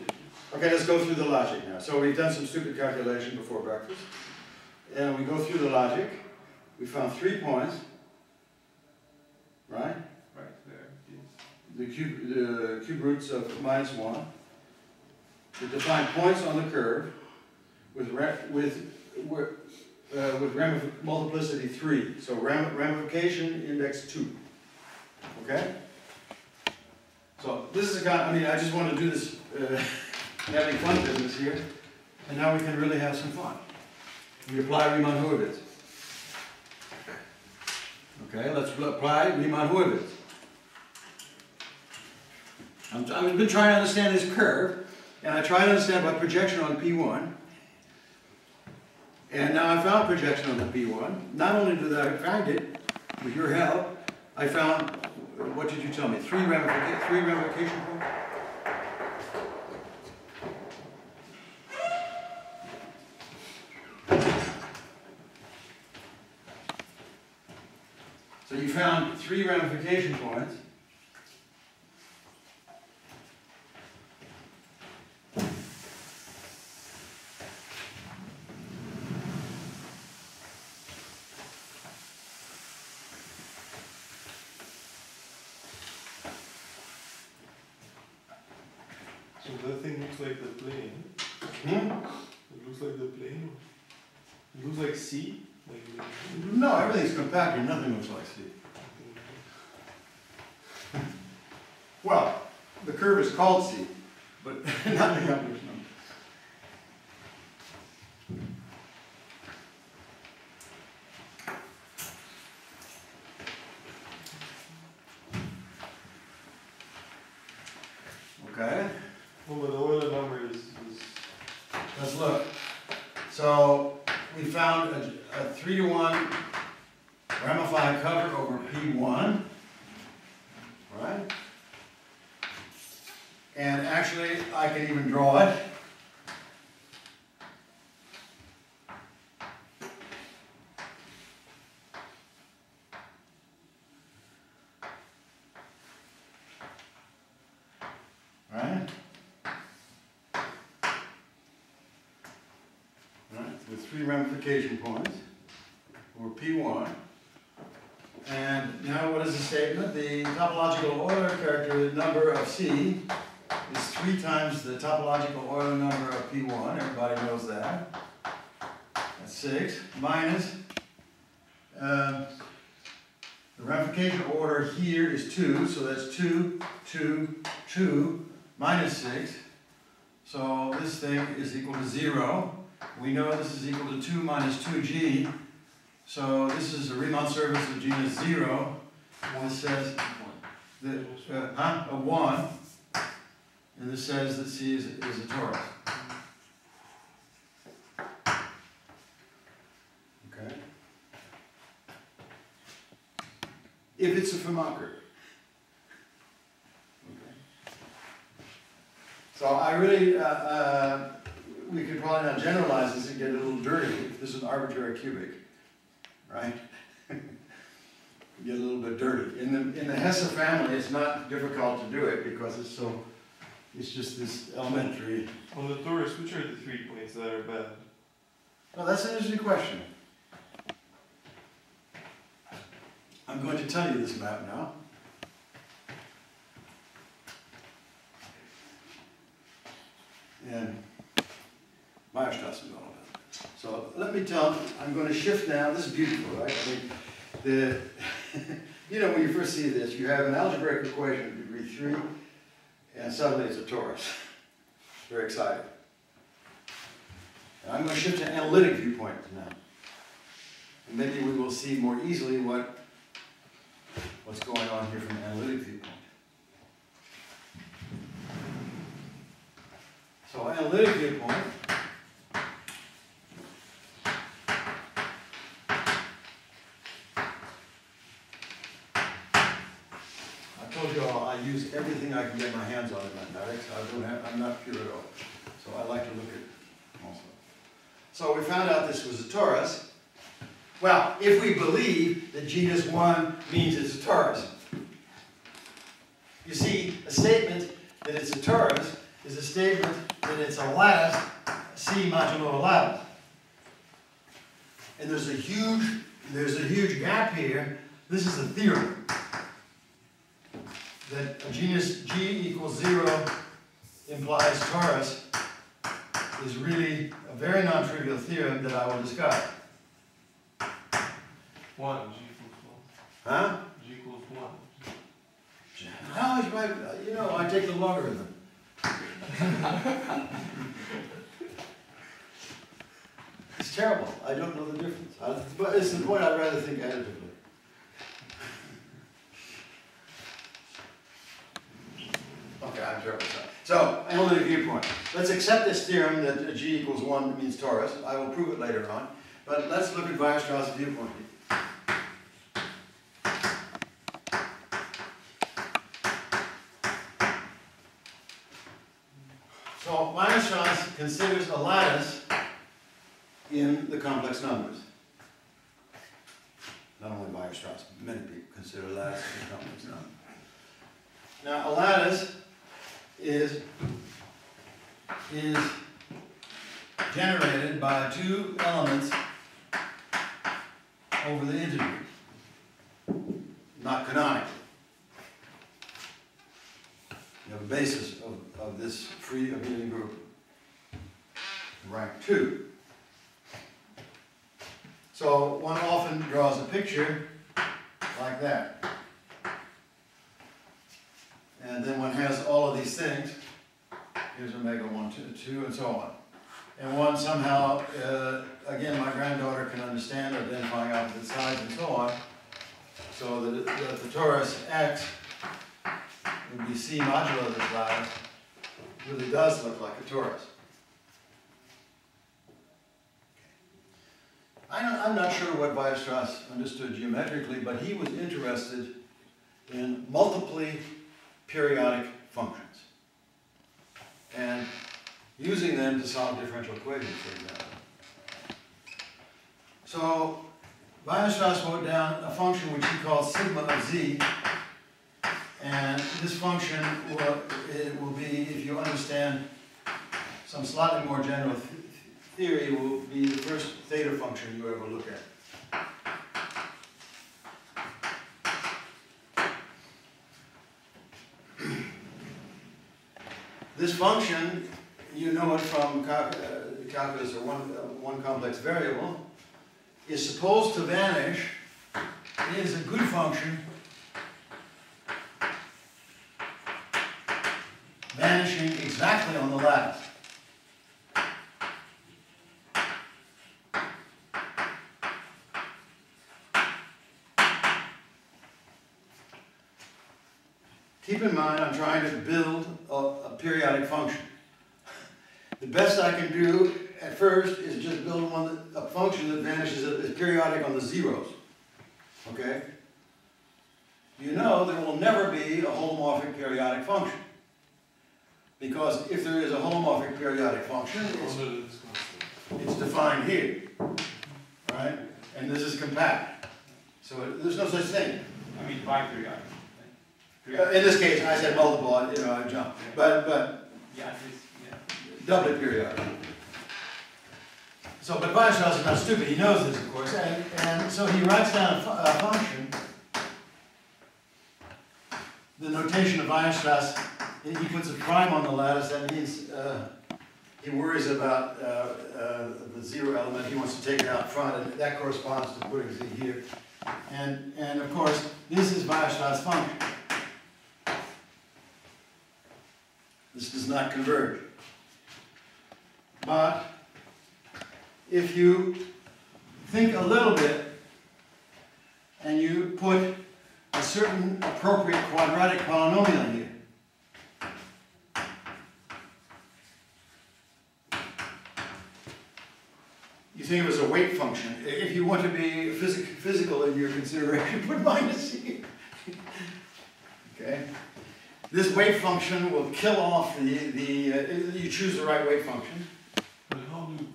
[SPEAKER 1] Okay, let's go through the logic now. So we've done some stupid calculation before breakfast. And we go through the logic. We found three points. Right?
[SPEAKER 3] Right there, yes.
[SPEAKER 1] The cube, the cube roots of minus one. We define points on the curve with, with, wi- uh, with multiplicity three. So ram- ramification index two. Okay? So this is a kind, I mean, I just want to do this, uh, having fun business here. And now we can really have some fun. We apply Riemann Hurwitz. Okay, let's apply Riemann Hurwitz. I'm, I've been trying to understand this curve, and I try to understand by projection on P1. And now I found projection on the P1. Not only did I find it, with your help, I found, what did you tell me, three ramification, three ramification points? So you found three ramification points.
[SPEAKER 2] So that thing looks like the plane.
[SPEAKER 1] Hmm?
[SPEAKER 2] It looks like the plane. It looks like C. Like
[SPEAKER 1] No, everything's compacted, nothing looks like C. Well, the curve is called C, but not the Kepler's number. Okay,
[SPEAKER 2] Oh, but the Euler number is, is
[SPEAKER 1] let's look. So, we found a, a three to one ramified cover over P one. Right? And actually, I can even draw it. Right? Right, with three ramification points, or P one. And now what is the statement? The topological Euler character number of C is three times the topological Euler number of P1, everybody knows that. That's six, minus, uh, the ramification order here is two, so that's two, two, two, minus six. So this thing is equal to zero. We know this is equal to two minus two G. So this is a Riemann surface of genus zero. And this says that, uh, huh, a one. And this says that C is, is a torus. Okay. If it's a Fermat. Okay. So I really, uh, uh, we could probably not generalize this and get a little dirty if this is an arbitrary cubic, right? Get a little bit dirty. In the, in the Hesse family, it's not difficult to do it because it's so, it's just this elementary.
[SPEAKER 2] on the torus. Which are the three points that are bad?
[SPEAKER 1] Well, that's an interesting question. I'm going to tell you this map now. And Weierstrass and all of. So let me tell, I'm going to shift now, this is beautiful, right? I mean, the, you know, when you first see this, you have an algebraic equation of degree three, and suddenly it's a torus. Very exciting. And I'm going to shift to analytic viewpoint now. And maybe we will see more easily what, what's going on here from an analytic viewpoint. So analytic viewpoint. I told you everything I can get my hands on in mathematics. I don't have, I'm not pure at all. So I like to look at also. So we found out this was a torus. Well, if we believe that genus one means it's a torus. You see, a statement that it's a torus is a statement that it's a lattice, C modulo lattice. And there's a huge, there's a huge gap here. This is a theorem. That a genus G equals zero implies torus is really a very non-trivial theorem that I will discuss.
[SPEAKER 2] One, G equals
[SPEAKER 1] Huh?
[SPEAKER 2] one. G equals one.
[SPEAKER 1] How is my, you know, I take the logarithm. It's terrible, I don't know the difference, I- but it's the point I'd rather think additively. I'm terrible, sorry. So, analytic viewpoint. Let's accept this theorem that G equals one means torus, I will prove it later on, but let's look at Weierstrass' viewpoint. So Weierstrass considers a lattice in the complex numbers. Not only Weierstrass, many people consider lattice in the complex numbers. Now, a lattice is, is generated by two elements over the integer, not canonical. You have a basis of, of this free abelian group, rank two. So one often draws a picture like that. And then one has all of these things. Here's omega one, two, two, and so on. And one somehow, uh, again, my granddaughter can understand identifying opposite sides and so on. So that, that the torus X would be C modulo this lattice, really does look like a torus. I I'm not sure what Weierstrass understood geometrically, but he was interested in multiply periodic functions. And using them to solve differential equations, for example. So Weierstrass wrote down a function which he called sigma of z, and this function will, it will be, if you understand some slightly more general th- theory, will be the first theta function you ever look at. This function, you know it from uh, calculus or one, uh, one complex variable, is supposed to vanish. It is a good function vanishing exactly on the lattice. Keep in mind, I'm trying to build periodic function. The best I can do at first is just build one, that- a function that vanishes, is periodic on the zeros. Okay? You know there will never be a holomorphic periodic function. Because if there is a holomorphic periodic function, it's,
[SPEAKER 2] Under this constant.
[SPEAKER 1] it's defined here. Right? And this is compact. So it- there's no such thing.
[SPEAKER 3] I mean, by periodic.
[SPEAKER 1] Uh, In this case, I said multiple, you know, I jumped. But, but
[SPEAKER 3] Yeah, yeah.
[SPEAKER 1] doubly periodic. So, but Weierstrass is not stupid, he knows this, of course, and, and so he writes down a, fu- a function. The notation of Weierstrass, he he puts a prime on the lattice, that means, uh, he worries about, uh, uh, the zero element, he wants to take it out front, and that corresponds to putting z here. And, and of course, this is Weierstrass' function. This does not converge. But if you think a little bit and you put a certain appropriate quadratic polynomial here, you think it as a weight function. If you want to be physic- physical in your consideration, put minus here. Okay? This weight function will kill off the, the, uh, you choose the right weight function.
[SPEAKER 2] But how do,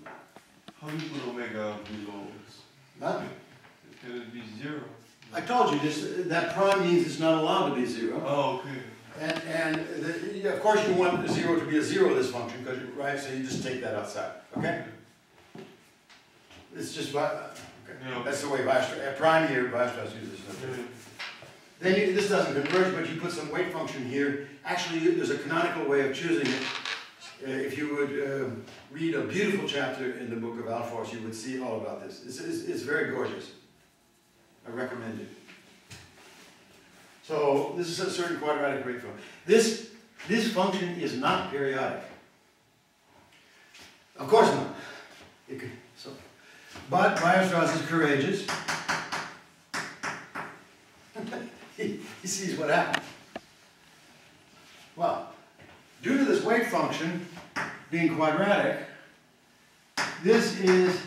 [SPEAKER 2] how do you put omega below this?
[SPEAKER 1] Huh?
[SPEAKER 2] Can it be zero?
[SPEAKER 1] I told you, this, that prime means it's not allowed to be zero.
[SPEAKER 2] Oh, okay.
[SPEAKER 1] And, and the, of course you want zero to be a zero, this function, because, right, so you just take that outside, okay? It's just, Vi- okay,
[SPEAKER 2] Yeah.
[SPEAKER 1] that's the way Weierstrass, uh, prime here, Weierstrass uses it. Then you, this doesn't converge, but you put some weight function here. Actually, there's a canonical way of choosing it. Uh, if you would um, read a beautiful chapter in the book of Ahlfors, you would see all about this. It's, it's, it's very gorgeous. I recommend it. So this is a certain quadratic weight function. This, this function is not periodic. Of course not. Could, so, but Weierstrass is courageous. he, he sees what happened. Well, due to this wave function being quadratic, this is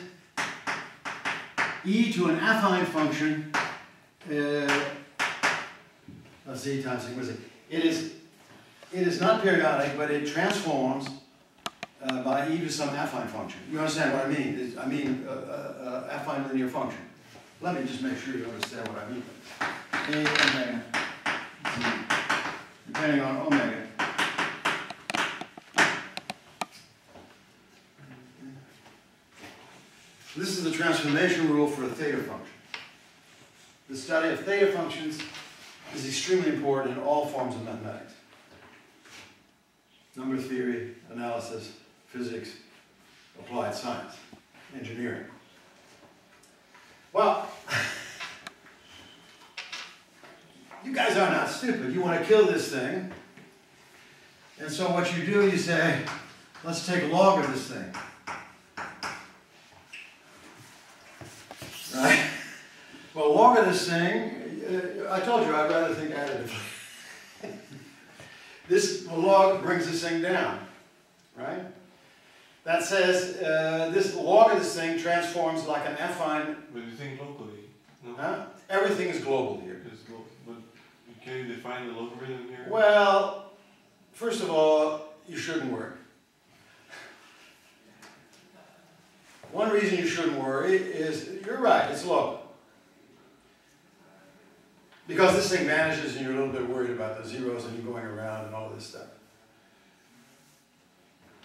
[SPEAKER 1] e to an affine function, uh, let's see, times sigma z. It is, it is not periodic, but it transforms uh, by e to some affine function. You understand what I mean? It's- I mean, uh, uh, uh, affine linear function. Let me just make sure you understand what I mean. A omega z, depending on omega. This is the transformation rule for a theta function. The study of theta functions is extremely important in all forms of mathematics. Number theory, analysis, physics, applied science, engineering. Well, you guys are not stupid. You want to kill this thing. And so what you do, you say, let's take a log of this thing. Right? Well, log of this thing, uh, I told you I'd rather think additively. this log brings this thing down, right? That says uh, this log of this thing transforms like an affine.
[SPEAKER 2] But you think locally? No.
[SPEAKER 1] Huh? Everything is global here.
[SPEAKER 2] Can you define the logarithm here?
[SPEAKER 1] Well, first of all, you shouldn't worry. One reason you shouldn't worry is you're right, it's low. Because this thing vanishes and you're a little bit worried about the zeros and you're going around and all this stuff.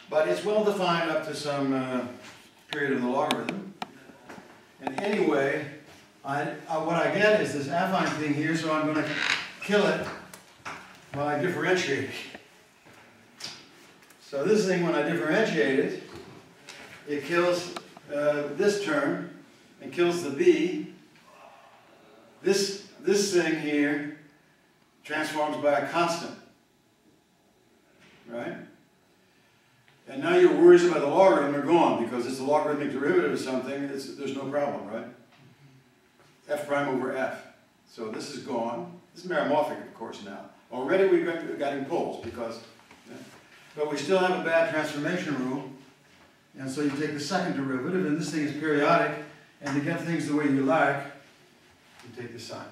[SPEAKER 1] But it's well defined up to some uh, period of the logarithm. And anyway, I, I, what I get is this affine thing here, so I'm going to kill it by differentiating. So this thing, when I differentiate it, it kills uh, this term and kills the b. This, this thing here transforms by a constant. Right? And now your worries about the logarithm are gone because it's the logarithmic derivative of something, there's no problem, right? f prime over f. So this is gone. This is meromorphic, of course, now. Already we've got, we've got in poles because, yeah. but we still have a bad transformation rule. And so you take the second derivative, and this thing is periodic, and to get things the way you like, you take the sign.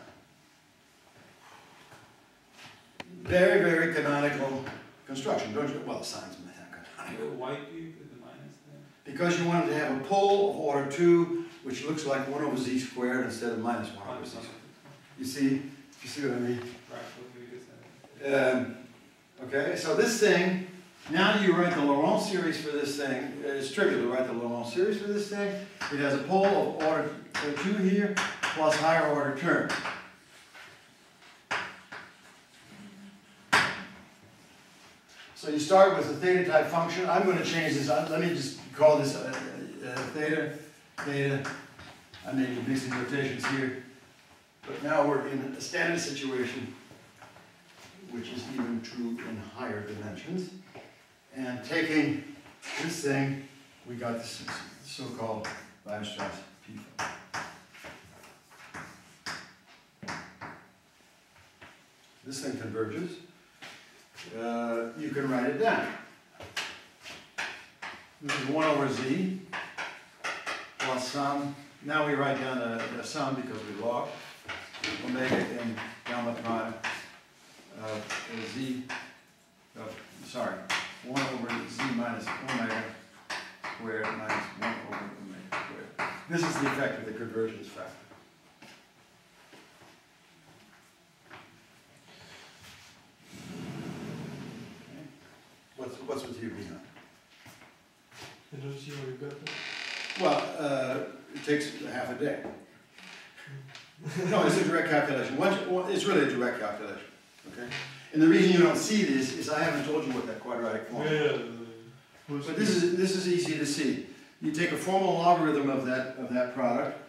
[SPEAKER 1] Very, very canonical construction, don't you? Well, the sign's not canonical.
[SPEAKER 3] Why do you put the minus there?
[SPEAKER 1] Because you wanted to have a pole of order two, which looks like one over z squared instead of minus one over z squared. You see, you see what I mean?
[SPEAKER 3] Right, what we just said.
[SPEAKER 1] Um, okay, so this thing, now you write the Laurent series for this thing. It's trivial to write the Laurent series for this thing. It has a pole of order uh, two here plus higher order term. So you start with a theta type function. I'm going to change this. Let me just call this uh, uh, theta, theta. I may be mixing notations here. But now we're in a standard situation which is even true in higher dimensions. And taking this thing, we got this so-called Weierstrass P. This thing converges. Uh, you can write it down. This is 1 over z plus sum. Now we write down a, a sum because we log omega and gamma product uh, of z, of, sorry, 1 over z minus omega squared minus 1 over omega squared. This is the effect of the convergence factor. What's, what's with you, Bina?
[SPEAKER 2] I don't see where you got that.
[SPEAKER 1] Well, uh, it takes half a day. No, it's a direct calculation. It's really a direct calculation, okay? And the reason you don't see this is I haven't told you what that quadratic
[SPEAKER 2] form
[SPEAKER 1] is. But this is, this is easy to see. You take a formal logarithm of that, of that product,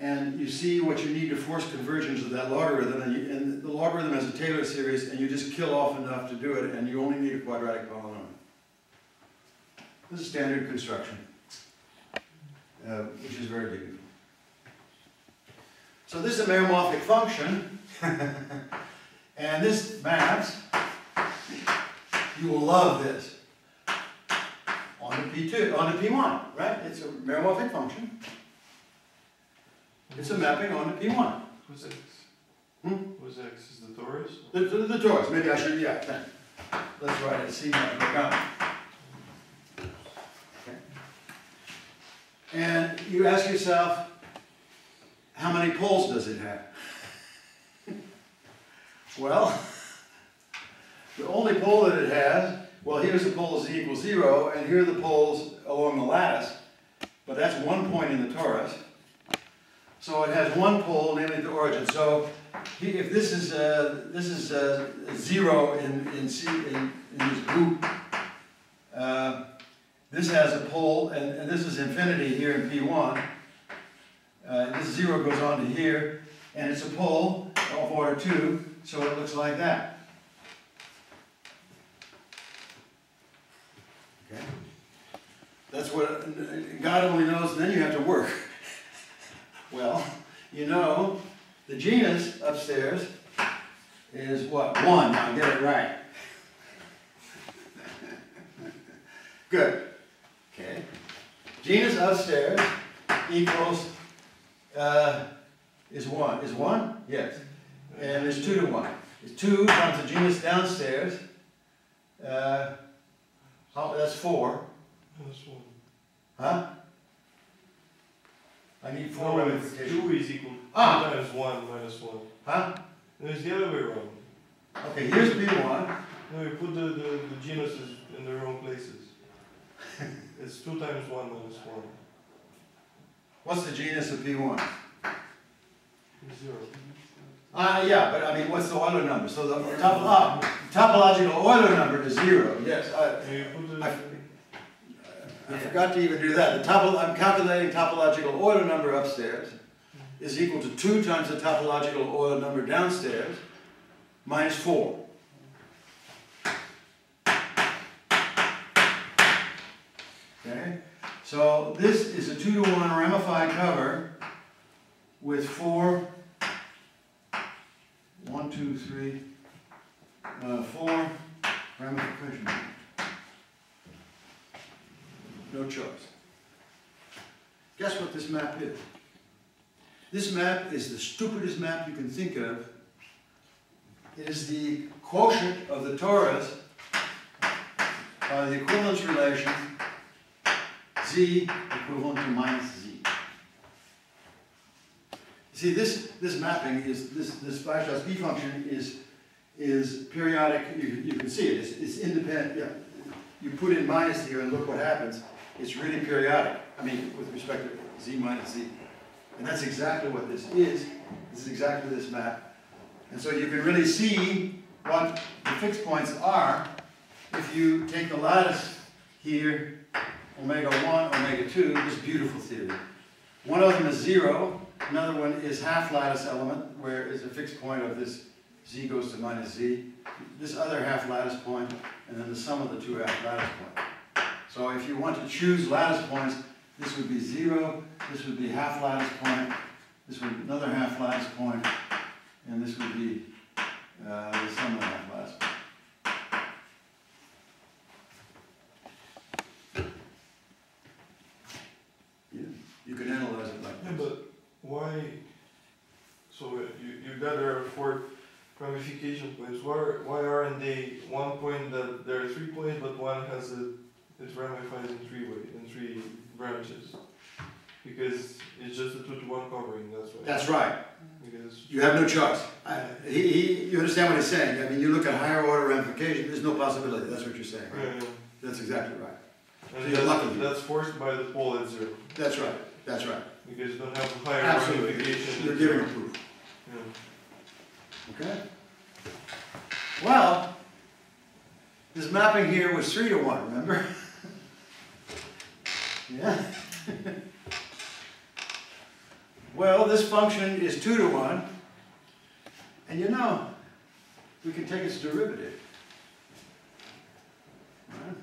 [SPEAKER 1] and you see what you need to force convergence of that logarithm, and, you, and the logarithm has a Taylor series, and you just kill off enough to do it, and you only need a quadratic polynomial. This is standard construction, uh, which is very dignified. So this is a meromorphic function, and this maps, you will love this, onto P2, onto P1, right? It's a meromorphic function, it's a mapping onto P1.
[SPEAKER 2] Who's X?
[SPEAKER 1] Hmm?
[SPEAKER 2] Who's X? Is the torus?
[SPEAKER 1] The, the, the torus, maybe I should, yeah, thank- let's write it, C naught per count. Okay. And you ask yourself, how many poles does it have? Well, the only pole that it has, well, here's the pole z equals zero, and here are the poles along the lattice, but that's one point in the torus. So it has one pole, namely the origin, so if this is, uh, this is, uh, zero in, in C, in, in this group, uh, this has a pole, and, and this is infinity here in P one. Uh, this zero goes on to here, and it's a pole of order two, so it looks like that. Okay? That's what, God only knows, and then you have to work. Well, you know, the genus upstairs is what? One. Now get it right. Good. Okay. Genus upstairs equals uh, is one. Is one? Yes. And it's two to one. It's two times the genus downstairs. Uh, how, that's four.
[SPEAKER 2] That's Minus one.
[SPEAKER 1] Huh? I need four
[SPEAKER 2] No, it's
[SPEAKER 1] ramifications.
[SPEAKER 2] two is equal.
[SPEAKER 1] Ah.
[SPEAKER 2] Two times one minus one.
[SPEAKER 1] Huh?
[SPEAKER 2] No, it's the other way around.
[SPEAKER 1] Okay, here's B one.
[SPEAKER 2] No, you put the, the, the genuses in the wrong places. it's two times one minus one.
[SPEAKER 1] What's the genus of P one?
[SPEAKER 2] Zero.
[SPEAKER 1] Uh, yeah, but I mean, what's the Euler number? So the topo- topological Euler number is zero, yes. I,
[SPEAKER 2] And you put the.
[SPEAKER 1] I- I forgot to even do that. The topo, I'm calculating topological Euler number upstairs is equal to two times the topological Euler number downstairs minus four. Okay, so this is a two to one ramified cover with four, one, two, three, uh, four. No choice. Guess what this map is? This map is the stupidest map you can think of. It is the quotient of the torus by the equivalence relation z equivalent to minus z. See, this, this mapping is, this, this Weierstrass P function is, is periodic, you, you can see it, it's, it's independent, yeah. You put in minus here and look what happens, it's really periodic, I mean, with respect to z minus z. And that's exactly what this is, this is exactly this map. And so you can really see what the fixed points are if you take the lattice here, omega one, omega two, this beautiful theory. One of them is zero, another one is half lattice element, where is a fixed point of this z goes to minus z. This other half lattice point, and then the sum of the two half lattice points. So if you want to choose lattice points, this would be zero, this would be half lattice point, this would be another half lattice point, and this would be uh, the sum of half lattice point. You, you can analyze it like
[SPEAKER 2] Yeah,
[SPEAKER 1] this.
[SPEAKER 2] but why? So you, you got there four ramification points. Why, are- why aren't they one point that there are three points, but one has a it's ramified in three way in three branches? Because it's just a two to one covering. That's why.
[SPEAKER 1] That's right.
[SPEAKER 2] Because
[SPEAKER 1] You have no choice. I- He, he, you understand what he's saying? I mean, you look at higher order ramification, there's no possibility, that's what you're saying, right?
[SPEAKER 2] yeah.
[SPEAKER 1] That's exactly right. So you're lucky south of you.
[SPEAKER 2] That's forced by the pole at zero,
[SPEAKER 1] That's right, that's right.
[SPEAKER 2] Because you don't have a higher
[SPEAKER 1] Absolutely.
[SPEAKER 2] ramification.
[SPEAKER 1] You're giving proof,
[SPEAKER 2] Yeah.
[SPEAKER 1] okay? Well, this mapping here was three to one, remember? Yeah. Well, this function is two to one, and you know, we can take its derivative. Right?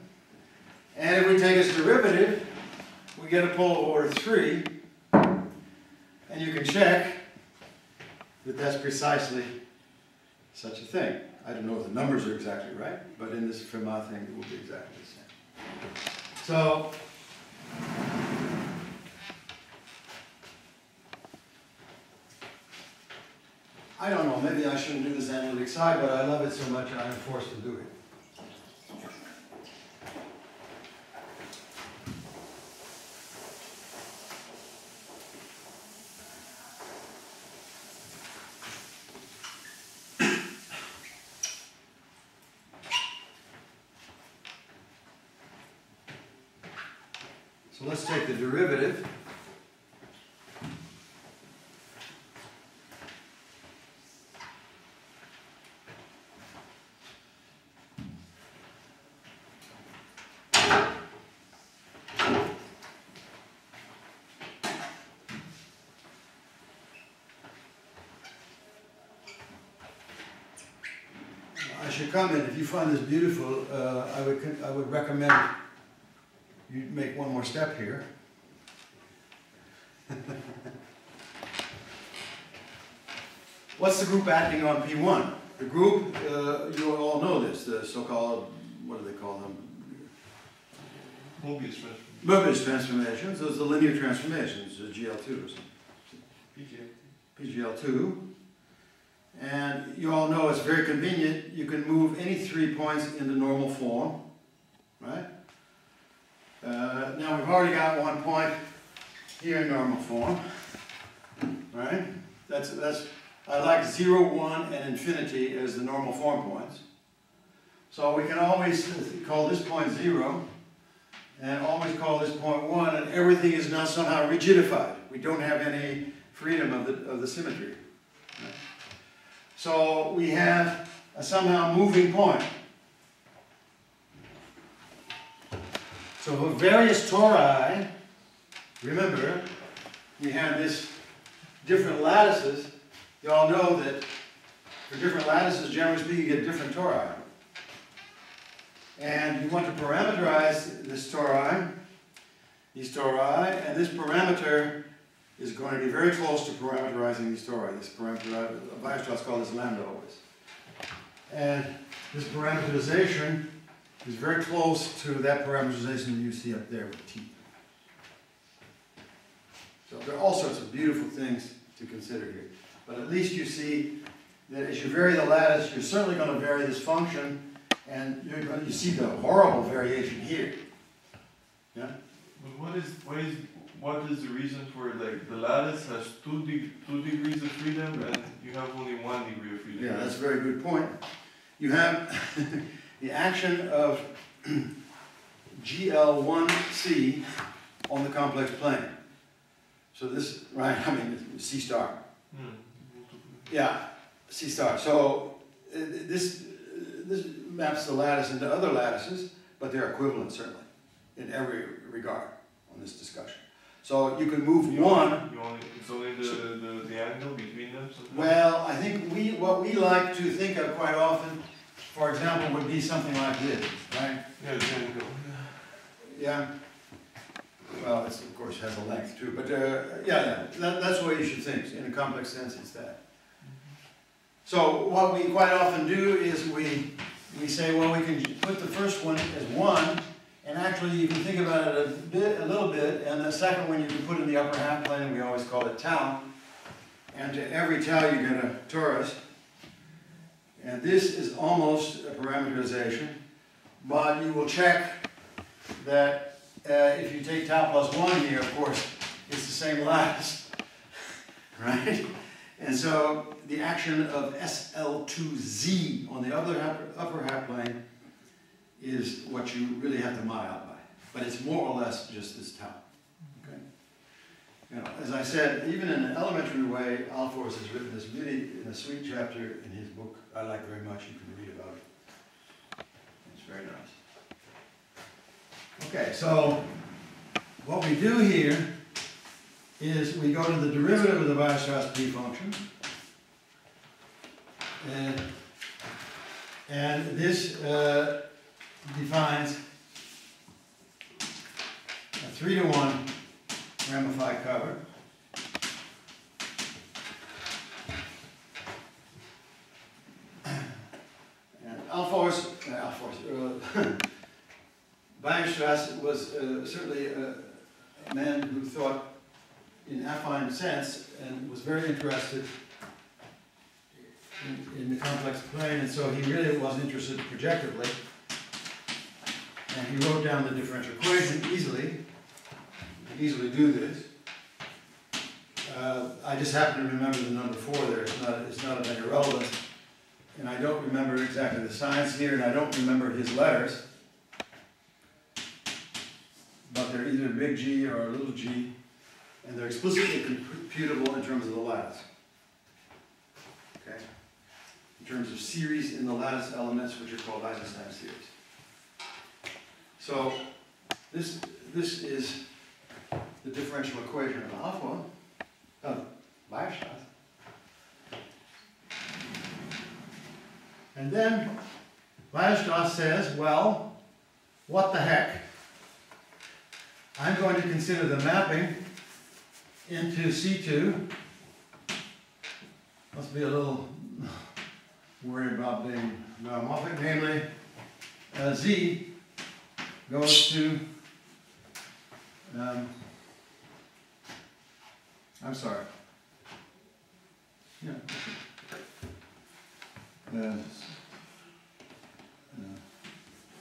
[SPEAKER 1] And if we take its derivative, we get a polar order three, and you can check that that's precisely such a thing. I don't know if the numbers are exactly right, but in this Fermat thing, it will be exactly the same. So, I don't know, maybe I shouldn't do this analytic side, but I love it so much I'm forced to do it. So let's take the derivative. I should comment, if you find this beautiful, uh, I would, I would recommend you make one more step here. What's the group acting on P one? The group, uh, you all know this, the so-called, what do they call them?
[SPEAKER 2] Mobius transform.
[SPEAKER 1] Möbius transformations, those are linear transformations, the GL two or something.
[SPEAKER 3] PGA.
[SPEAKER 1] PGL2. And you all know it's very convenient, you can move any three points into normal form, right? Uh, now, we've already got one point here in normal form, right? That's, that's, I like zero, one, and infinity as the normal form points. So we can always call this point zero, and always call this point one, and everything is now somehow rigidified. We don't have any freedom of the, of the symmetry. So we have a somehow moving point. So for various tori, remember, we have this different lattices. You all know that for different lattices, generally speaking, you get different tori. And you want to parameterize this tori, these tori, and this parameter is going to be very close to parameterizing these tori. This parameter, Weierstrass called this lambda always. And this parameterization is very close to that parameterization that you see up there with T. So there are all sorts of beautiful things to consider here. But at least you see that as you vary the lattice, you're certainly going to vary this function, and you're going, you see the horrible variation here. Yeah?
[SPEAKER 2] But what is, what is, what is the reason for like the lattice has two deg- two degrees of freedom and you have only one degree of freedom?
[SPEAKER 1] Yeah, that's a very good point. You have the action of GL1C on the complex plane. So this, right, I mean, C star.
[SPEAKER 2] Multiple.
[SPEAKER 1] Yeah, C star. So uh, this, uh, this maps the lattice into other lattices, but they're equivalent certainly in every regard on this discussion. So you can move
[SPEAKER 2] You
[SPEAKER 1] one
[SPEAKER 2] only- You only, it's only the, the, the angle between them sometimes?
[SPEAKER 1] Well, I think we, what we like to think of quite often, for example, would be something like this, right?
[SPEAKER 2] Yeah, the angle,
[SPEAKER 1] Yeah? Well, it's, of course, has a length too, but, uh, yeah, yeah, that, that's the way you should think, in a complex sense, it's that. So what we quite often do is we, we say, well, we can put the first one as one, and actually you can think about it a bit, a little bit, and the second one you can put in the upper half plane, we always call it tau. And to every tau you get a torus. And this is almost a parameterization, but you will check that uh, if you take tau plus one here, of course, it's the same lattice, right? And so the action of SL2Z on the other half, upper half plane is what you really have to model out by. but it's more or less just this tau. Okay? You know, as I said, even in an elementary way, Ahlfors has written this really in a sweet chapter in his book I like very much. You can read about it. It's very nice. Okay, so what we do here is we go to the derivative of the Weierstrass P function. And, and this uh, defines a three to one ramified cover. And Ahlfors, uh, Ahlfors, uh, Weierstrass was uh, certainly a, a man who thought in affine sense and was very interested in, in the complex plane, and so he really was interested projectively. And he wrote down the differential equation easily, easily do this. Uh, I just happen to remember the number four there, it's not, it's not of any relevance. And I don't remember exactly the signs here, and I don't remember his letters. But they're either big G or a little g, and they're explicitly computable in terms of the lattice. Okay? In terms of series in the lattice elements, which are called Eisenstein series. So, this, this is the differential equation of alpha, of Weierstrass. And then Weierstrass says, well, what the heck? I'm going to consider the mapping into C2. Must be a little worried about being meromorphic, namely uh, Z goes to, um, I'm sorry. Yeah. Uh, uh,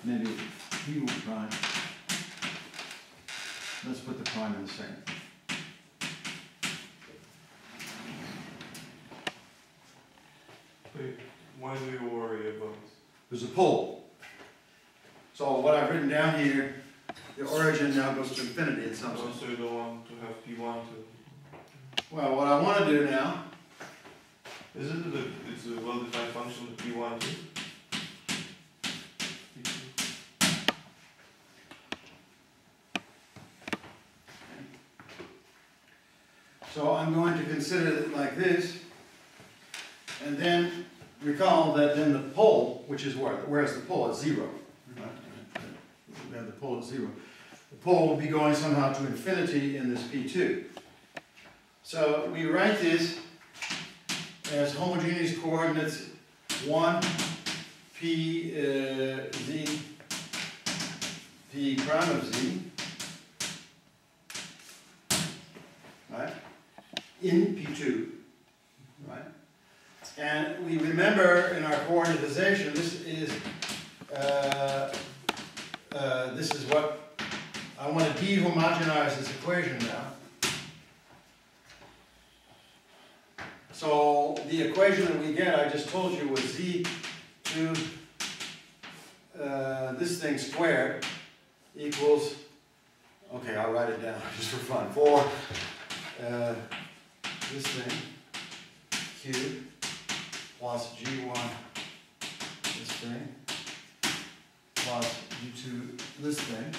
[SPEAKER 1] maybe he will prime. Let's put the prime in the second.
[SPEAKER 2] Wait, why do you worry about?
[SPEAKER 1] There's a pole. So what I've written down here, the origin now goes to infinity in some sense.
[SPEAKER 2] Also, you don't want to have P one to.
[SPEAKER 1] Well, what I want to do now,
[SPEAKER 2] Is it a, it's a well-defined function of P one too?
[SPEAKER 1] so I'm going to consider it like this, and then recall that then the pole, which is where, where's the pole? It's zero. The pole at zero. The pole will be going somehow to infinity in this P2. So we write this as homogeneous coordinates 1, P, uh, Z, P prime of Z, right, in P2, right? And we remember in our coordinatization, this is, uh, uh, this is what, I want to dehomogenize this equation now. So the equation that we get, I just told you, was z to uh, this thing squared equals, okay, I'll write it down just for fun. Four, uh, this thing, q plus g1, this thing, plus g2, this thing.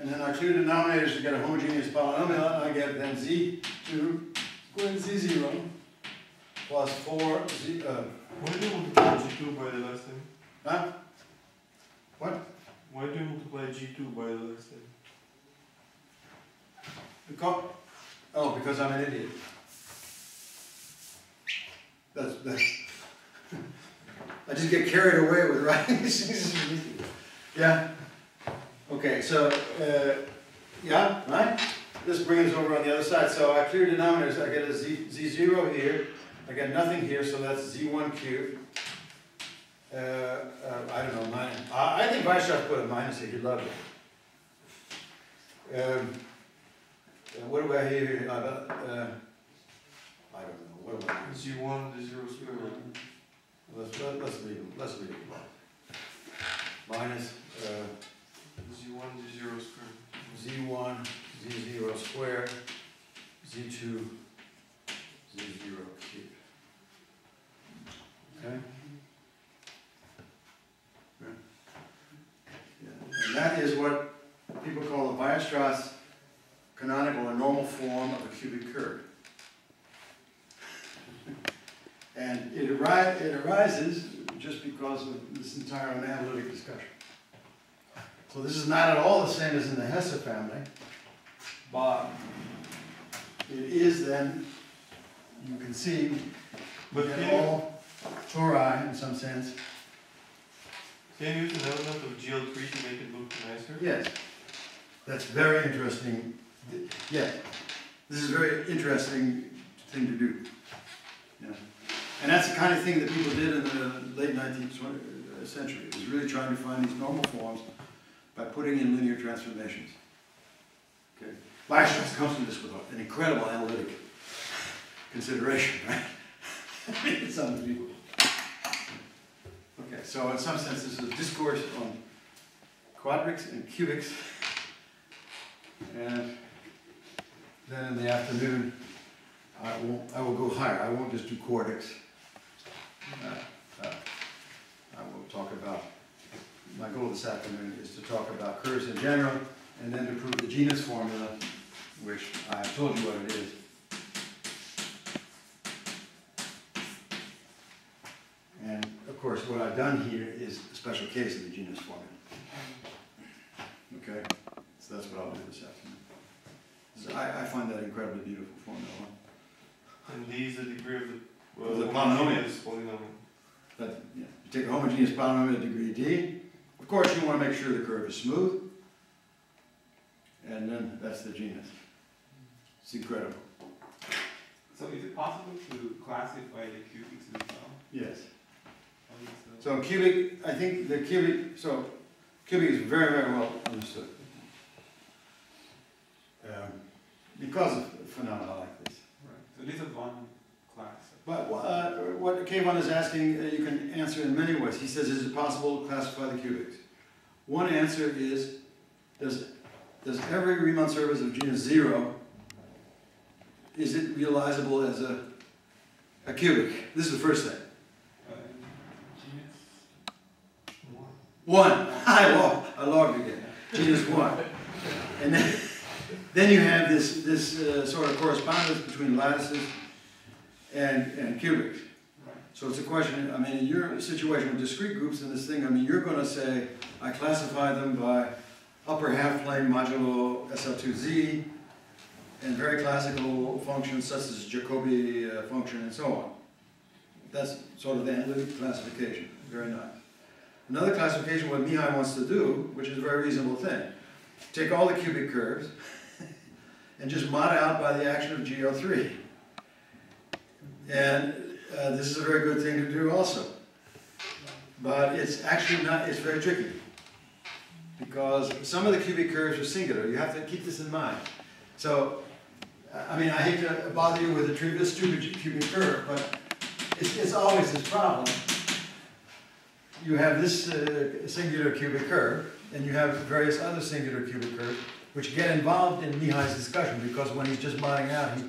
[SPEAKER 1] And then our two denominators to get a homogeneous polynomial, and I get then z2 equal z0 plus 4 z, uh,
[SPEAKER 2] Why do you multiply G two by the last thing?
[SPEAKER 1] huh? What?
[SPEAKER 2] Why do you multiply G two by the last thing?
[SPEAKER 1] Because, oh, because I'm an idiot. That's, that's, I just get carried away with writing these things. Yeah? Okay, so, uh, yeah, right? This brings us over on the other side, so I clear denominators, I get a z, z0 here, I get nothing here, so that's z1 cubed. Uh, uh, I don't know, mine, I, I think Weierstrass put a minus here, he loved it. Um, uh, what do I have here? Uh, uh, I don't know, what do I?
[SPEAKER 2] G one, the zero square.
[SPEAKER 1] Let's, let- let's leave it, let's leave it. minus uh,
[SPEAKER 2] Z one, Z zero squared.
[SPEAKER 1] z one, z zero squared, z two, z zero cubed. Okay? Yeah, And that is what people call the Weierstrass canonical or normal form of a cubic curve. And it ari- it arises just because of this entire analytic discussion. So this is not at all the same as in the Hesse family, but it is then, you can see,
[SPEAKER 2] But can
[SPEAKER 1] all tori in some sense.
[SPEAKER 2] can you use an element of GL three to make it look nicer?
[SPEAKER 1] Yes, that's very interesting. Yeah, this is a very interesting thing to do. And that's the kind of thing that people did in the late nineteenth uh, century, It was really trying to find these normal forms by putting in linear transformations. Okay. Weierstrass comes to this with an incredible analytic consideration, right? I mean, Some people. Okay, so in some sense, this is a discourse on quadrics and cubics. And then in the afternoon, I will, I will go higher, I won't just do quartics. Uh, uh, I will talk about, my goal this afternoon is to talk about curves in general, and then to prove the genus formula, which I have told you what it is. And of course, what I've done here is a special case of the genus formula. Okay, so that's what I'll do this afternoon. So I, I find that incredibly beautiful formula.
[SPEAKER 2] And these are the degree of the, well,
[SPEAKER 1] the
[SPEAKER 2] the
[SPEAKER 1] polynomial.
[SPEAKER 2] polynomial.
[SPEAKER 1] But, yeah, you take a homogeneous polynomial of degree d, of course, you wanna make sure the curve is smooth. And then that's the genus. It's incredible.
[SPEAKER 3] So is it possible to classify the cubics as well?
[SPEAKER 1] Yes.
[SPEAKER 3] How is the-
[SPEAKER 1] So cubic, I think the cubic, so cubic is very, very well understood. Um, Because of phenomena like this.
[SPEAKER 3] Right, so this is one class.
[SPEAKER 1] But uh, what K1 is asking, uh, you can answer in many ways. He says, is it possible to classify the cubics? One answer is, does, does every Riemann surface of genus zero, is it realizable as a, a cubic? This is the first thing.
[SPEAKER 3] Uh, genus?
[SPEAKER 2] One.
[SPEAKER 1] One, I logged, I logged again, genus one. And then, then you have this, this uh, sort of correspondence between lattices and, and cubics. So it's a question, I mean, in your situation with discrete groups in this thing, I mean, you're gonna say, I classify them by upper half plane modulo SL2Z, and very classical functions such as Jacobi uh, function and so on. That's sort of the analytic classification, very nice. Another classification, what Mihai wants to do, which is a very reasonable thing, take all the cubic curves and just mod out by the action of GL3. And uh, this is a very good thing to do also. But it's actually not, it's very tricky. Because some of the cubic curves are singular, you have to keep this in mind. So, I mean, I hate to bother you with a trivial stupid cubic curve, but it's, it's always this problem. You have this uh, singular cubic curve, and you have various other singular cubic curves, which get involved in Mihai's discussion, because when he's just modding out, he,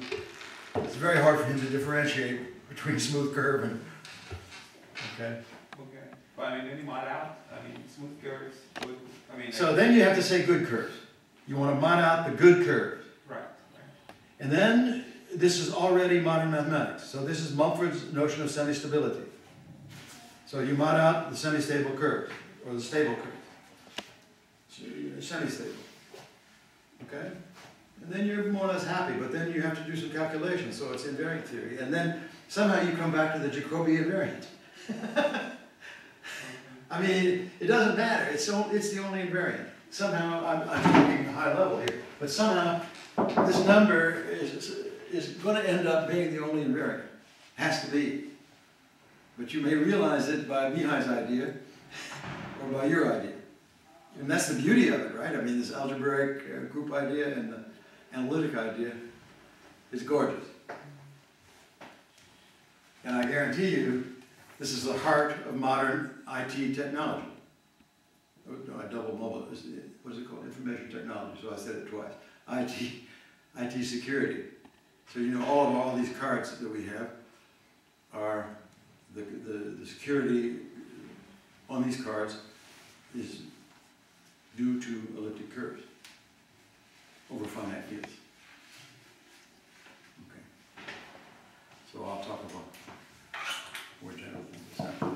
[SPEAKER 1] it's very hard for him to differentiate between smooth curve and, okay?
[SPEAKER 3] Okay, but I mean, you mod out, I mean, smooth curves would, I mean.
[SPEAKER 1] So then you have to say good curves. You want to mod out the good curves.
[SPEAKER 3] Right, right.
[SPEAKER 1] And then, this is already modern mathematics. So this is Mumford's notion of semi-stability. So you mod out the semi-stable curve, or the stable curve. So semi-stable. Okay? And then you're more or less happy, but then you have to do some calculations, so it's invariant theory. And then somehow you come back to the Jacobi invariant. I mean, it doesn't matter, it's, o- it's the only invariant. Somehow, I'm, I'm talking high level here, but somehow this number is, is gonna end up being the only invariant. Has to be. But you may realize it by Mihai's idea, or by your idea. And that's the beauty of it, right? I mean, this algebraic uh, group idea and the analytic idea is gorgeous. And I guarantee you, this is the heart of modern IT technology. have double mobile, what is it called, information technology, so I said it twice. IT, IT security. So you know, all of, all these cards that we have are, the, the, the security on these cards is due to elliptic curves over five years. Okay. So I'll talk about more general things